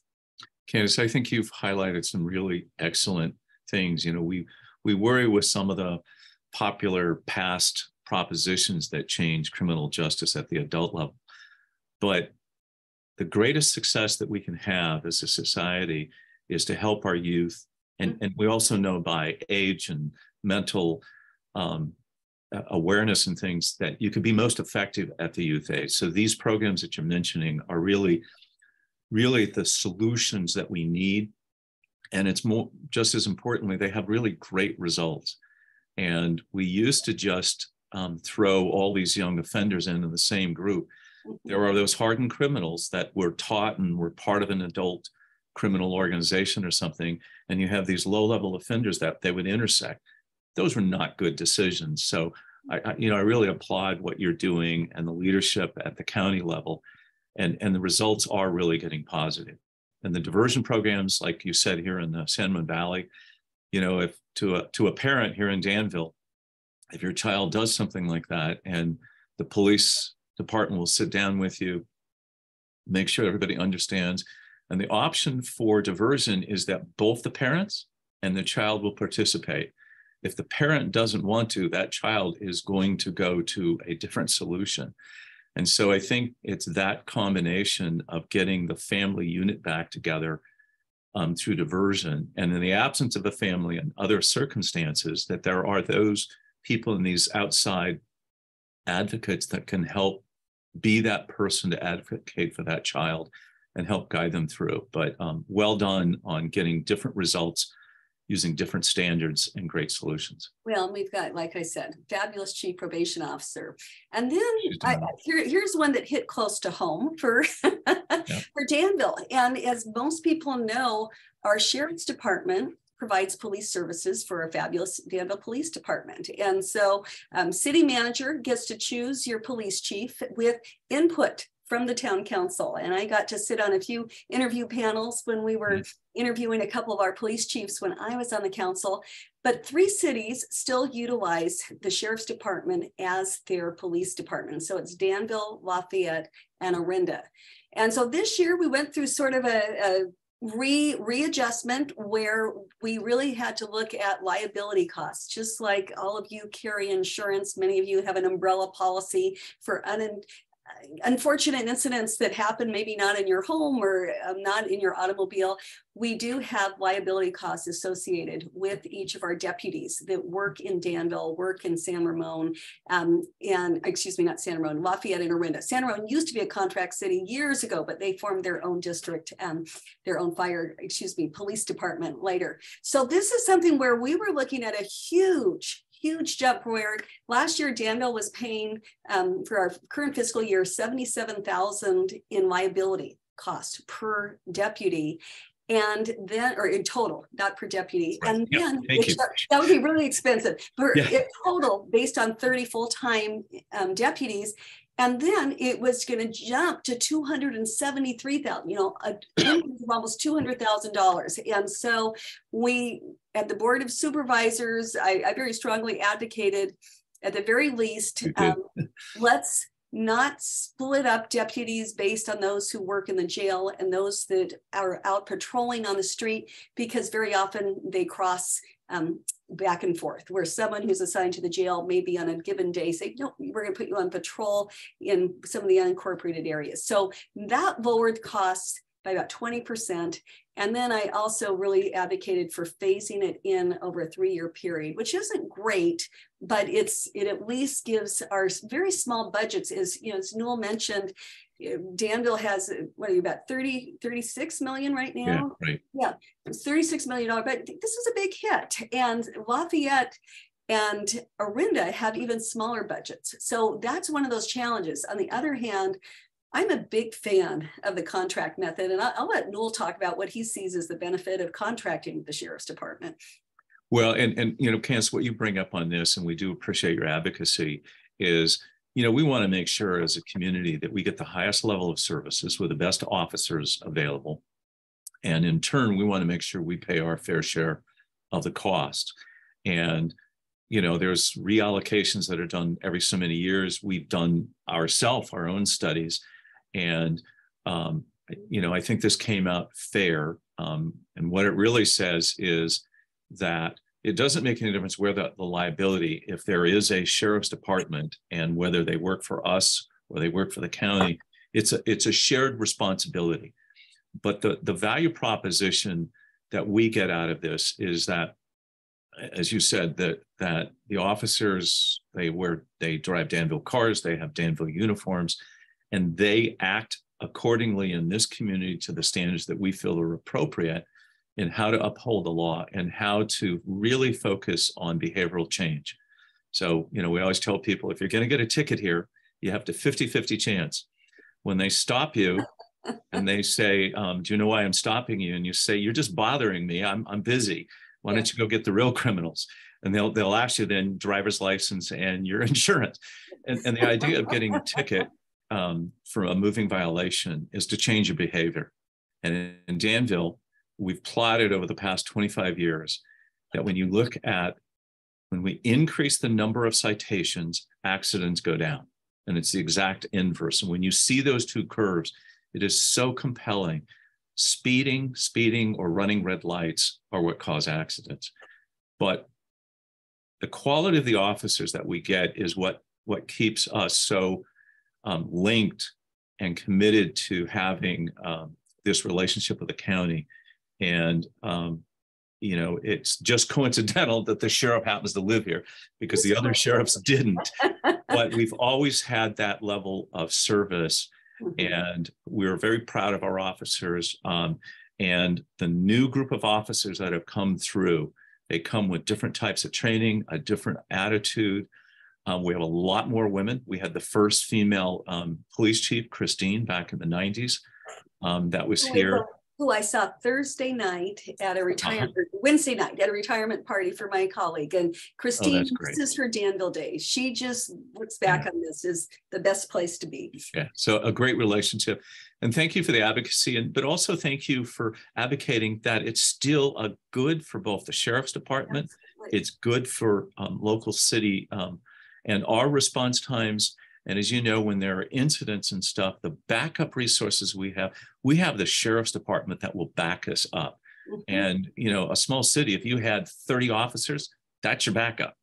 [SPEAKER 1] Candace, I think you've highlighted some really excellent things. You know, we we worry with some of the popular past propositions that change criminal justice at the adult level. But the greatest success that we can have as a society is to help our youth. And, mm-hmm. and we also know by age and mental um, awareness and things that you can be most effective at the youth age. So these programs that you're mentioning are really, really the solutions that we need. And it's more, just as importantly, they have really great results. And we used to just um, throw all these young offenders into the same group there are those hardened criminals that were taught and were part of an adult criminal organization or something, and you have these low-level offenders that they would intersect. Those were not good decisions. So, I, I, you know, I really applaud what you're doing and the leadership at the county level, and and the results are really getting positive. And the diversion programs, like you said here in the San Ramon Valley, you know, if to a to a parent here in Danville, if your child does something like that and the police department will sit down with you, make sure everybody understands. And the option for diversion is that both the parents and the child will participate. If the parent doesn't want to, that child is going to go to a different solution. And so I think it's that combination of getting the family unit back together um, through diversion. And in the absence of a family and other circumstances, that there are those people in these outside advocates that can help be that person to advocate for that child and help guide them through. But um, well done on getting different results using different standards and great solutions.
[SPEAKER 2] Well, we've got, like I said, fabulous chief probation officer. And then I, here, here's one that hit close to home for, for Danville. And as most people know, our sheriff's department provides police services for a fabulous Danville Police Department. And so um, city manager gets to choose your police chief with input from the town council. And I got to sit on a few interview panels when we were interviewing a couple of our police chiefs when I was on the council, but three cities still utilize the sheriff's department as their police department. So it's Danville, Lafayette, and Orinda. And so this year we went through sort of a, a re readjustment where we really had to look at liability costs just like all of you carry insurance many of you have an umbrella policy for un, unfortunate incidents that happen, maybe not in your home or um, not in your automobile, we do have liability costs associated with each of our deputies that work in Danville, work in San Ramon, um, and excuse me, not San Ramon, Lafayette and Orinda. San Ramon used to be a contract city years ago, but they formed their own district, um, their own fire, excuse me, police department later. So this is something where we were looking at a huge huge jump where last year Danville was paying um, for our current fiscal year 77,000 in liability cost per deputy and then or in total not per deputy and then that would be really expensive. But yeah. in total based on 30 full-time um, deputies and then it was going to jump to 273,000, you know, a, almost $200,000. And so we, at the Board of Supervisors, I, I very strongly advocated at the very least, um, let's not split up deputies based on those who work in the jail and those that are out patrolling on the street because very often they cross um, back and forth, where someone who's assigned to the jail may be on a given day say, no, we're going to put you on patrol in some of the unincorporated areas. So that lowered costs by about 20%. And then I also really advocated for phasing it in over a three-year period, which isn't great, but it's it at least gives our very small budgets, as you know, as Newell mentioned, Danville has what are you about 30 36 million right now?
[SPEAKER 1] yeah right.
[SPEAKER 2] Yeah 36 million dollars but this is a big hit. And Lafayette and Orinda have even smaller budgets. So that's one of those challenges. On the other hand I'm a big fan of the contract method and I'll, I'll let Newell talk about what he sees as the benefit of contracting with the sheriff's department.
[SPEAKER 1] Well and and you know Candace what you bring up on this and we do appreciate your advocacy is you know, we want to make sure as a community that we get the highest level of services with the best officers available. And in turn, we want to make sure we pay our fair share of the cost. And, you know, there's reallocations that are done every so many years. We've done ourselves, our own studies. And, um, you know, I think this came out fair. Um, and what it really says is that it doesn't make any difference where the, the liability, if there is a sheriff's department and whether they work for us or they work for the county, it's a, it's a shared responsibility. But the, the value proposition that we get out of this is that, as you said, that that the officers they wear they drive Danville cars, they have Danville uniforms, and they act accordingly in this community to the standards that we feel are appropriate in how to uphold the law and how to really focus on behavioral change. So, you know, we always tell people if you're going to get a ticket here, you have to 50 50 chance. When they stop you and they say, um, Do you know why I'm stopping you? And you say, You're just bothering me. I'm, I'm busy. Why don't you go get the real criminals? And they'll, they'll ask you then driver's license and your insurance. And, and the idea of getting a ticket um, for a moving violation is to change your behavior. And in Danville, we've plotted over the past 25 years that when you look at when we increase the number of citations, accidents go down. And it's the exact inverse. And when you see those two curves, it is so compelling. Speeding, speeding, or running red lights are what cause accidents. But the quality of the officers that we get is what, what keeps us so um, linked and committed to having um, this relationship with the county and um, you know it's just coincidental that the sheriff happens to live here because the other sheriffs didn't. But we've always had that level of service mm-hmm. and we're very proud of our officers um, and the new group of officers that have come through they come with different types of training a different attitude. Um, we have a lot more women. We had the first female um, police chief christine back in the 90s um, that was here
[SPEAKER 2] who I saw Thursday night at a retirement, Wednesday night at a retirement party for my colleague. And Christine,
[SPEAKER 1] great.
[SPEAKER 2] this is her Danville day. She just looks back on this as the best place to be.
[SPEAKER 1] Yeah, so a great relationship. And thank you for the advocacy, and but also thank you for advocating that it's still a good for both the sheriff's department,
[SPEAKER 2] Absolutely.
[SPEAKER 1] it's good for um, local city um, and our response times. And as you know, when there are incidents and stuff, the backup resources we have, we have the sheriff's department that will back us up.
[SPEAKER 2] Mhm.
[SPEAKER 1] And you know, a small city, if you had 30 officers, that's your backup.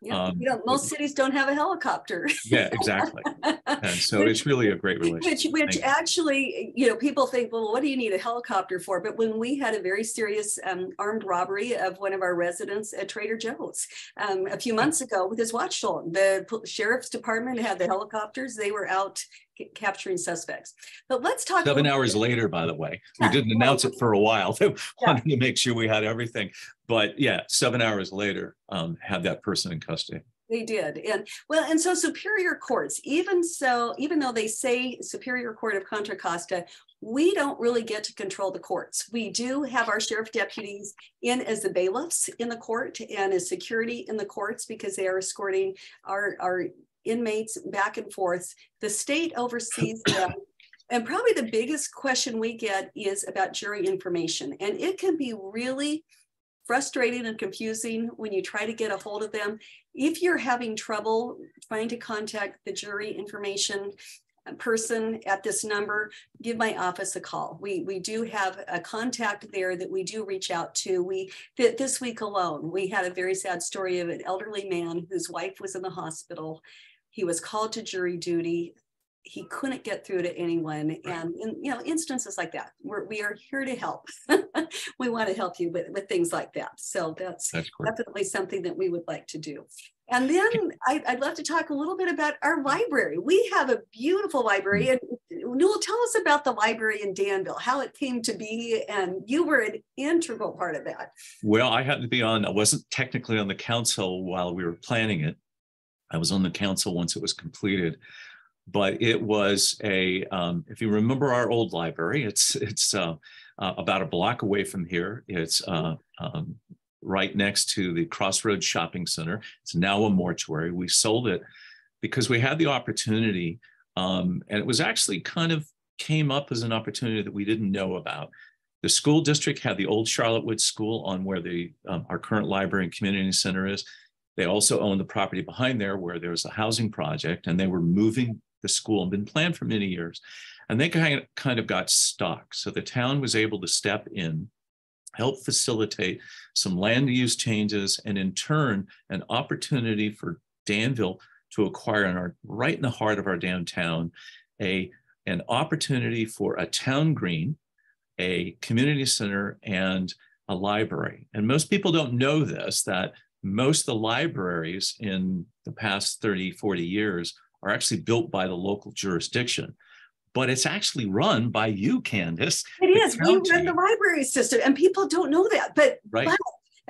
[SPEAKER 2] Yeah,
[SPEAKER 1] um,
[SPEAKER 2] you know, most cities don't have a helicopter.
[SPEAKER 1] Yeah, exactly. And so it's really a great
[SPEAKER 2] Which,
[SPEAKER 1] relationship.
[SPEAKER 2] which
[SPEAKER 1] you.
[SPEAKER 2] actually, you know, people think, well, what do you need a helicopter for? But when we had a very serious um, armed robbery of one of our residents at Trader Joe's um, a few months ago with his watch stolen, the sheriff's department had the helicopters. They were out capturing suspects. But let's talk.
[SPEAKER 1] Seven hours
[SPEAKER 2] bit-
[SPEAKER 1] later, by the way, we didn't announce it for a while. They
[SPEAKER 2] Yeah.
[SPEAKER 1] wanted to make sure we had everything. But yeah, seven hours later, um, had that person in custody.
[SPEAKER 2] They did. And well, and so Superior Courts, even so, even though they say Superior Court of Contra Costa, we don't really get to control the courts. We do have our sheriff deputies in as the bailiffs in the court and as security in the courts because they are escorting our, our inmates back and forth. The state oversees them. And probably the biggest question we get is about jury information. And it can be really frustrating and confusing when you try to get a hold of them. If you're having trouble trying to contact the jury information person at this number, give my office a call. We, we do have a contact there that we do reach out to. We, th- this week alone, we had a very sad story of an elderly man whose wife was in the hospital. He was called to jury duty. He couldn't get through to anyone. And, in you know, instances like that, we're, we are here to help. we want to help you with, with things like that. So that's
[SPEAKER 1] That's
[SPEAKER 2] definitely something that we would like to do. And then I, I'd love to talk a little bit about our library. We have a beautiful library. Mm-hmm. And uh, Newell, tell us about the library in Danville, how it came to be. And you were an integral part of that.
[SPEAKER 1] Well, I happened to be on, I wasn't technically on the council while we were planning it. I was on the council once it was completed. But it was a, um, if you remember our old library, it's, it's uh, uh, about a block away from here. It's uh, um, right next to the Crossroads Shopping Center. It's now a mortuary. We sold it because we had the opportunity, um, and it was actually kind of came up as an opportunity that we didn't know about. The school district had the old Charlotte Wood School on where the um, our current library and community center is. They also own the property behind there where there was a housing project, and they were moving the school and been planned for many years. And they kind of, got stuck. So the town was able to step in, help facilitate some land use changes, and in turn, an opportunity for Danville to acquire in our right in the heart of our downtown a an opportunity for a town green, a community center, and a library. And most people don't know this that most of the libraries in the past 30, 40 years are actually built by the local jurisdiction. But it's actually run by you, Candace,
[SPEAKER 2] It
[SPEAKER 1] is.
[SPEAKER 2] Is. We run the library system, and people don't know that. But
[SPEAKER 1] right?
[SPEAKER 2] But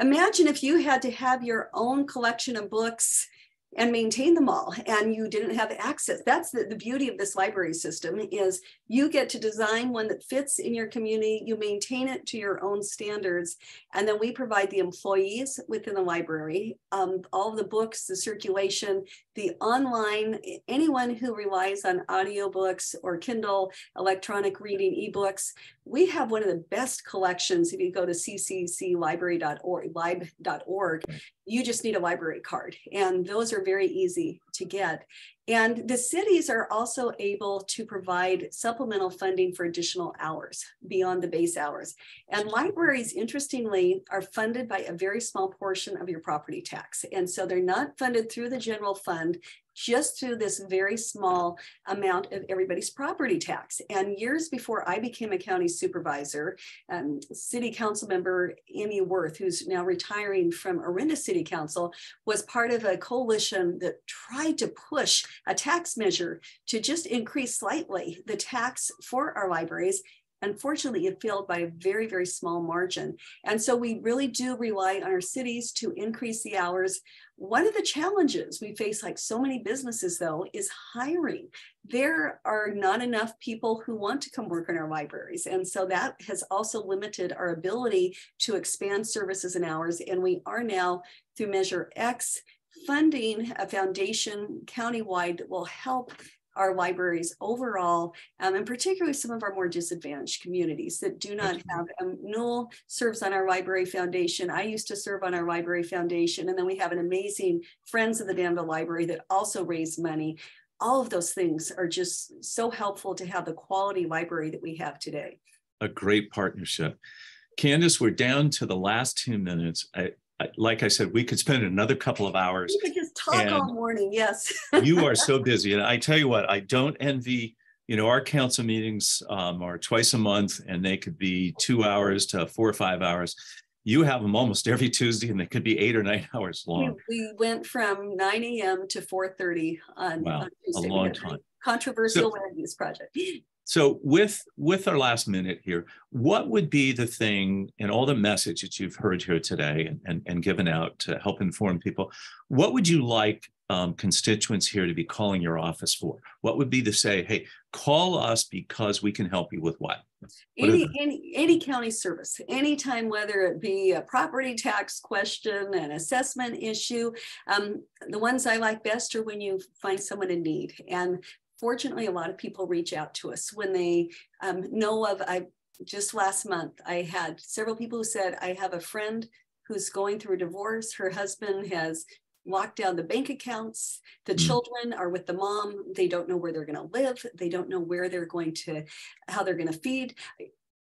[SPEAKER 2] imagine if you had to have your own collection of books and maintain them all and you didn't have access. That's the, the beauty of this library system is you get to design one that fits in your community you maintain it to your own standards and then we provide the employees within the library um, all the books the circulation the online anyone who relies on audiobooks or kindle electronic reading ebooks we have one of the best collections. If you go to ccclibrary.org lib.org you just need a library card and those are very easy to get. And the cities are also able to provide supplemental funding for additional hours beyond the base hours. And libraries interestingly are funded by a very small portion of your property tax. And so they're not funded through the general fund just through this very small amount of everybody's property tax. And years before I became a county supervisor, um, City Council member Amy Worth, who's now retiring from Orinda City Council, was part of a coalition that tried to push a tax measure to just increase slightly the tax for our libraries. Unfortunately, it failed by a very, very small margin. And so we really do rely on our cities to increase the hours. One of the challenges we face, like so many businesses, though, is hiring. There are not enough people who want to come work in our libraries. And so that has also limited our ability to expand services and hours. And we are now, through Measure X, funding a foundation countywide that will help our libraries overall, um, and particularly some of our more disadvantaged communities that do not have. Um, Newell serves on our library foundation. I used to serve on our library foundation, and then we have an amazing Friends of the Danville Library that also raise money. All of those things are just so helpful to have the quality library that we have today.
[SPEAKER 1] A great partnership. Candace, we're down to the last two minutes. I, like I said, we could spend another couple of hours.
[SPEAKER 2] We could just talk all morning. Yes.
[SPEAKER 1] you are so busy, and I tell you what, I don't envy. You know, our council meetings um, are twice a month, and they could be two hours to four or five hours. You have them almost every Tuesday, and they could be eight or nine hours long.
[SPEAKER 2] We, we went from nine a.m. to four thirty on,
[SPEAKER 1] wow,
[SPEAKER 2] on
[SPEAKER 1] Tuesday. A long time.
[SPEAKER 2] Controversial so, land use project.
[SPEAKER 1] So with with our last minute here, what would be the thing and all the message that you've heard here today and, and, and given out to help inform people, what would you like um, constituents here to be calling your office for? What would be to say, hey, call us because we can help you with what? what
[SPEAKER 2] any, any, any county service, anytime, whether it be a property tax question, an assessment issue. Um, the ones I like best are when you find someone in need. And fortunately, a lot of people reach out to us when they um, know of. I just last month I had several people who said, "I have a friend who's going through a divorce. Her husband has locked down the bank accounts. The mm. children are with the mom. They don't know where they're going to live. They don't know where they're going to, how they're going to feed."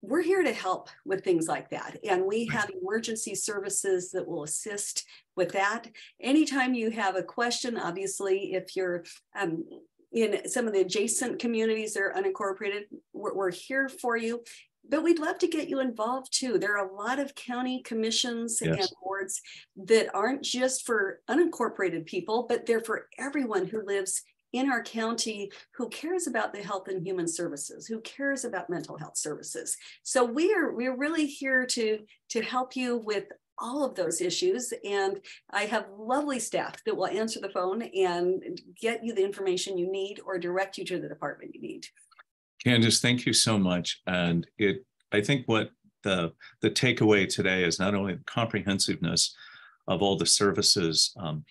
[SPEAKER 2] we're here to help with things like that. And we have emergency services that will assist with that. Anytime you have a question, obviously, if you're um, in some of the adjacent communities that are unincorporated, we're, we're here for you but we'd love to get you involved too. There are a lot of county commissions yes. and boards that aren't just for unincorporated people, but they're for everyone who lives in our county who cares about the health and human services, who cares about mental health services. So we are we're really here to to help you with all of those issues. And I have lovely staff that will answer the phone and get you the information you need or direct you to the department you need.
[SPEAKER 1] Candace, thank you so much. And it, I think what the the takeaway today is not only the comprehensiveness of all the services, um,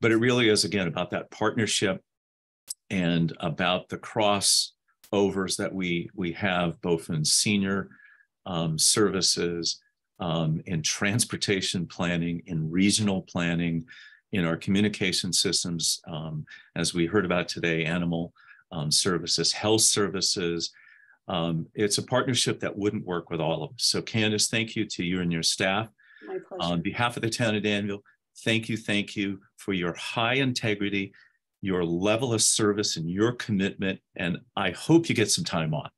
[SPEAKER 1] but it really is again about that partnership and about the crossovers that we we have both in senior um, services um, in transportation planning, in regional planning, in our communication systems, um, as we heard about today, animal um, services, health services. Um, it's a partnership that wouldn't work with all of us. So Candace, thank you to you and your staff.
[SPEAKER 2] My pleasure.
[SPEAKER 1] On behalf of the town of Danville, thank you, thank you for your high integrity, your level of service and your commitment. And I hope you get some time off.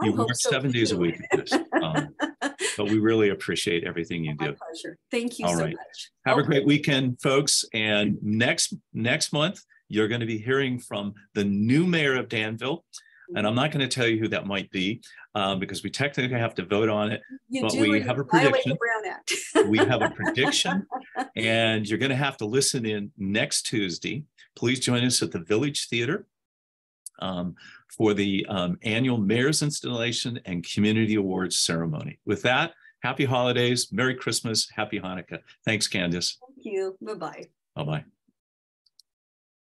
[SPEAKER 1] You work so seven too. days a week at this. Um, but we really appreciate everything you
[SPEAKER 2] My
[SPEAKER 1] do.
[SPEAKER 2] pleasure. Thank you
[SPEAKER 1] All
[SPEAKER 2] so
[SPEAKER 1] right.
[SPEAKER 2] much.
[SPEAKER 1] Have a great weekend, folks. And next next month, you're going to be hearing from the new mayor of Danville. And I'm not going to tell you who that might be um, because we technically have to vote on it.
[SPEAKER 2] You
[SPEAKER 1] but
[SPEAKER 2] do
[SPEAKER 1] we have a prediction.
[SPEAKER 2] Brown Act.
[SPEAKER 1] we have a prediction, and you're going to have to listen in next Tuesday. Please join us at the Village Theater um, for the um, annual Mayor's Installation and Community Awards ceremony. With that, happy holidays, Merry Christmas, Happy Hanukkah. Thanks, Candace.
[SPEAKER 2] Thank you. Bye-bye.
[SPEAKER 1] Bye-bye.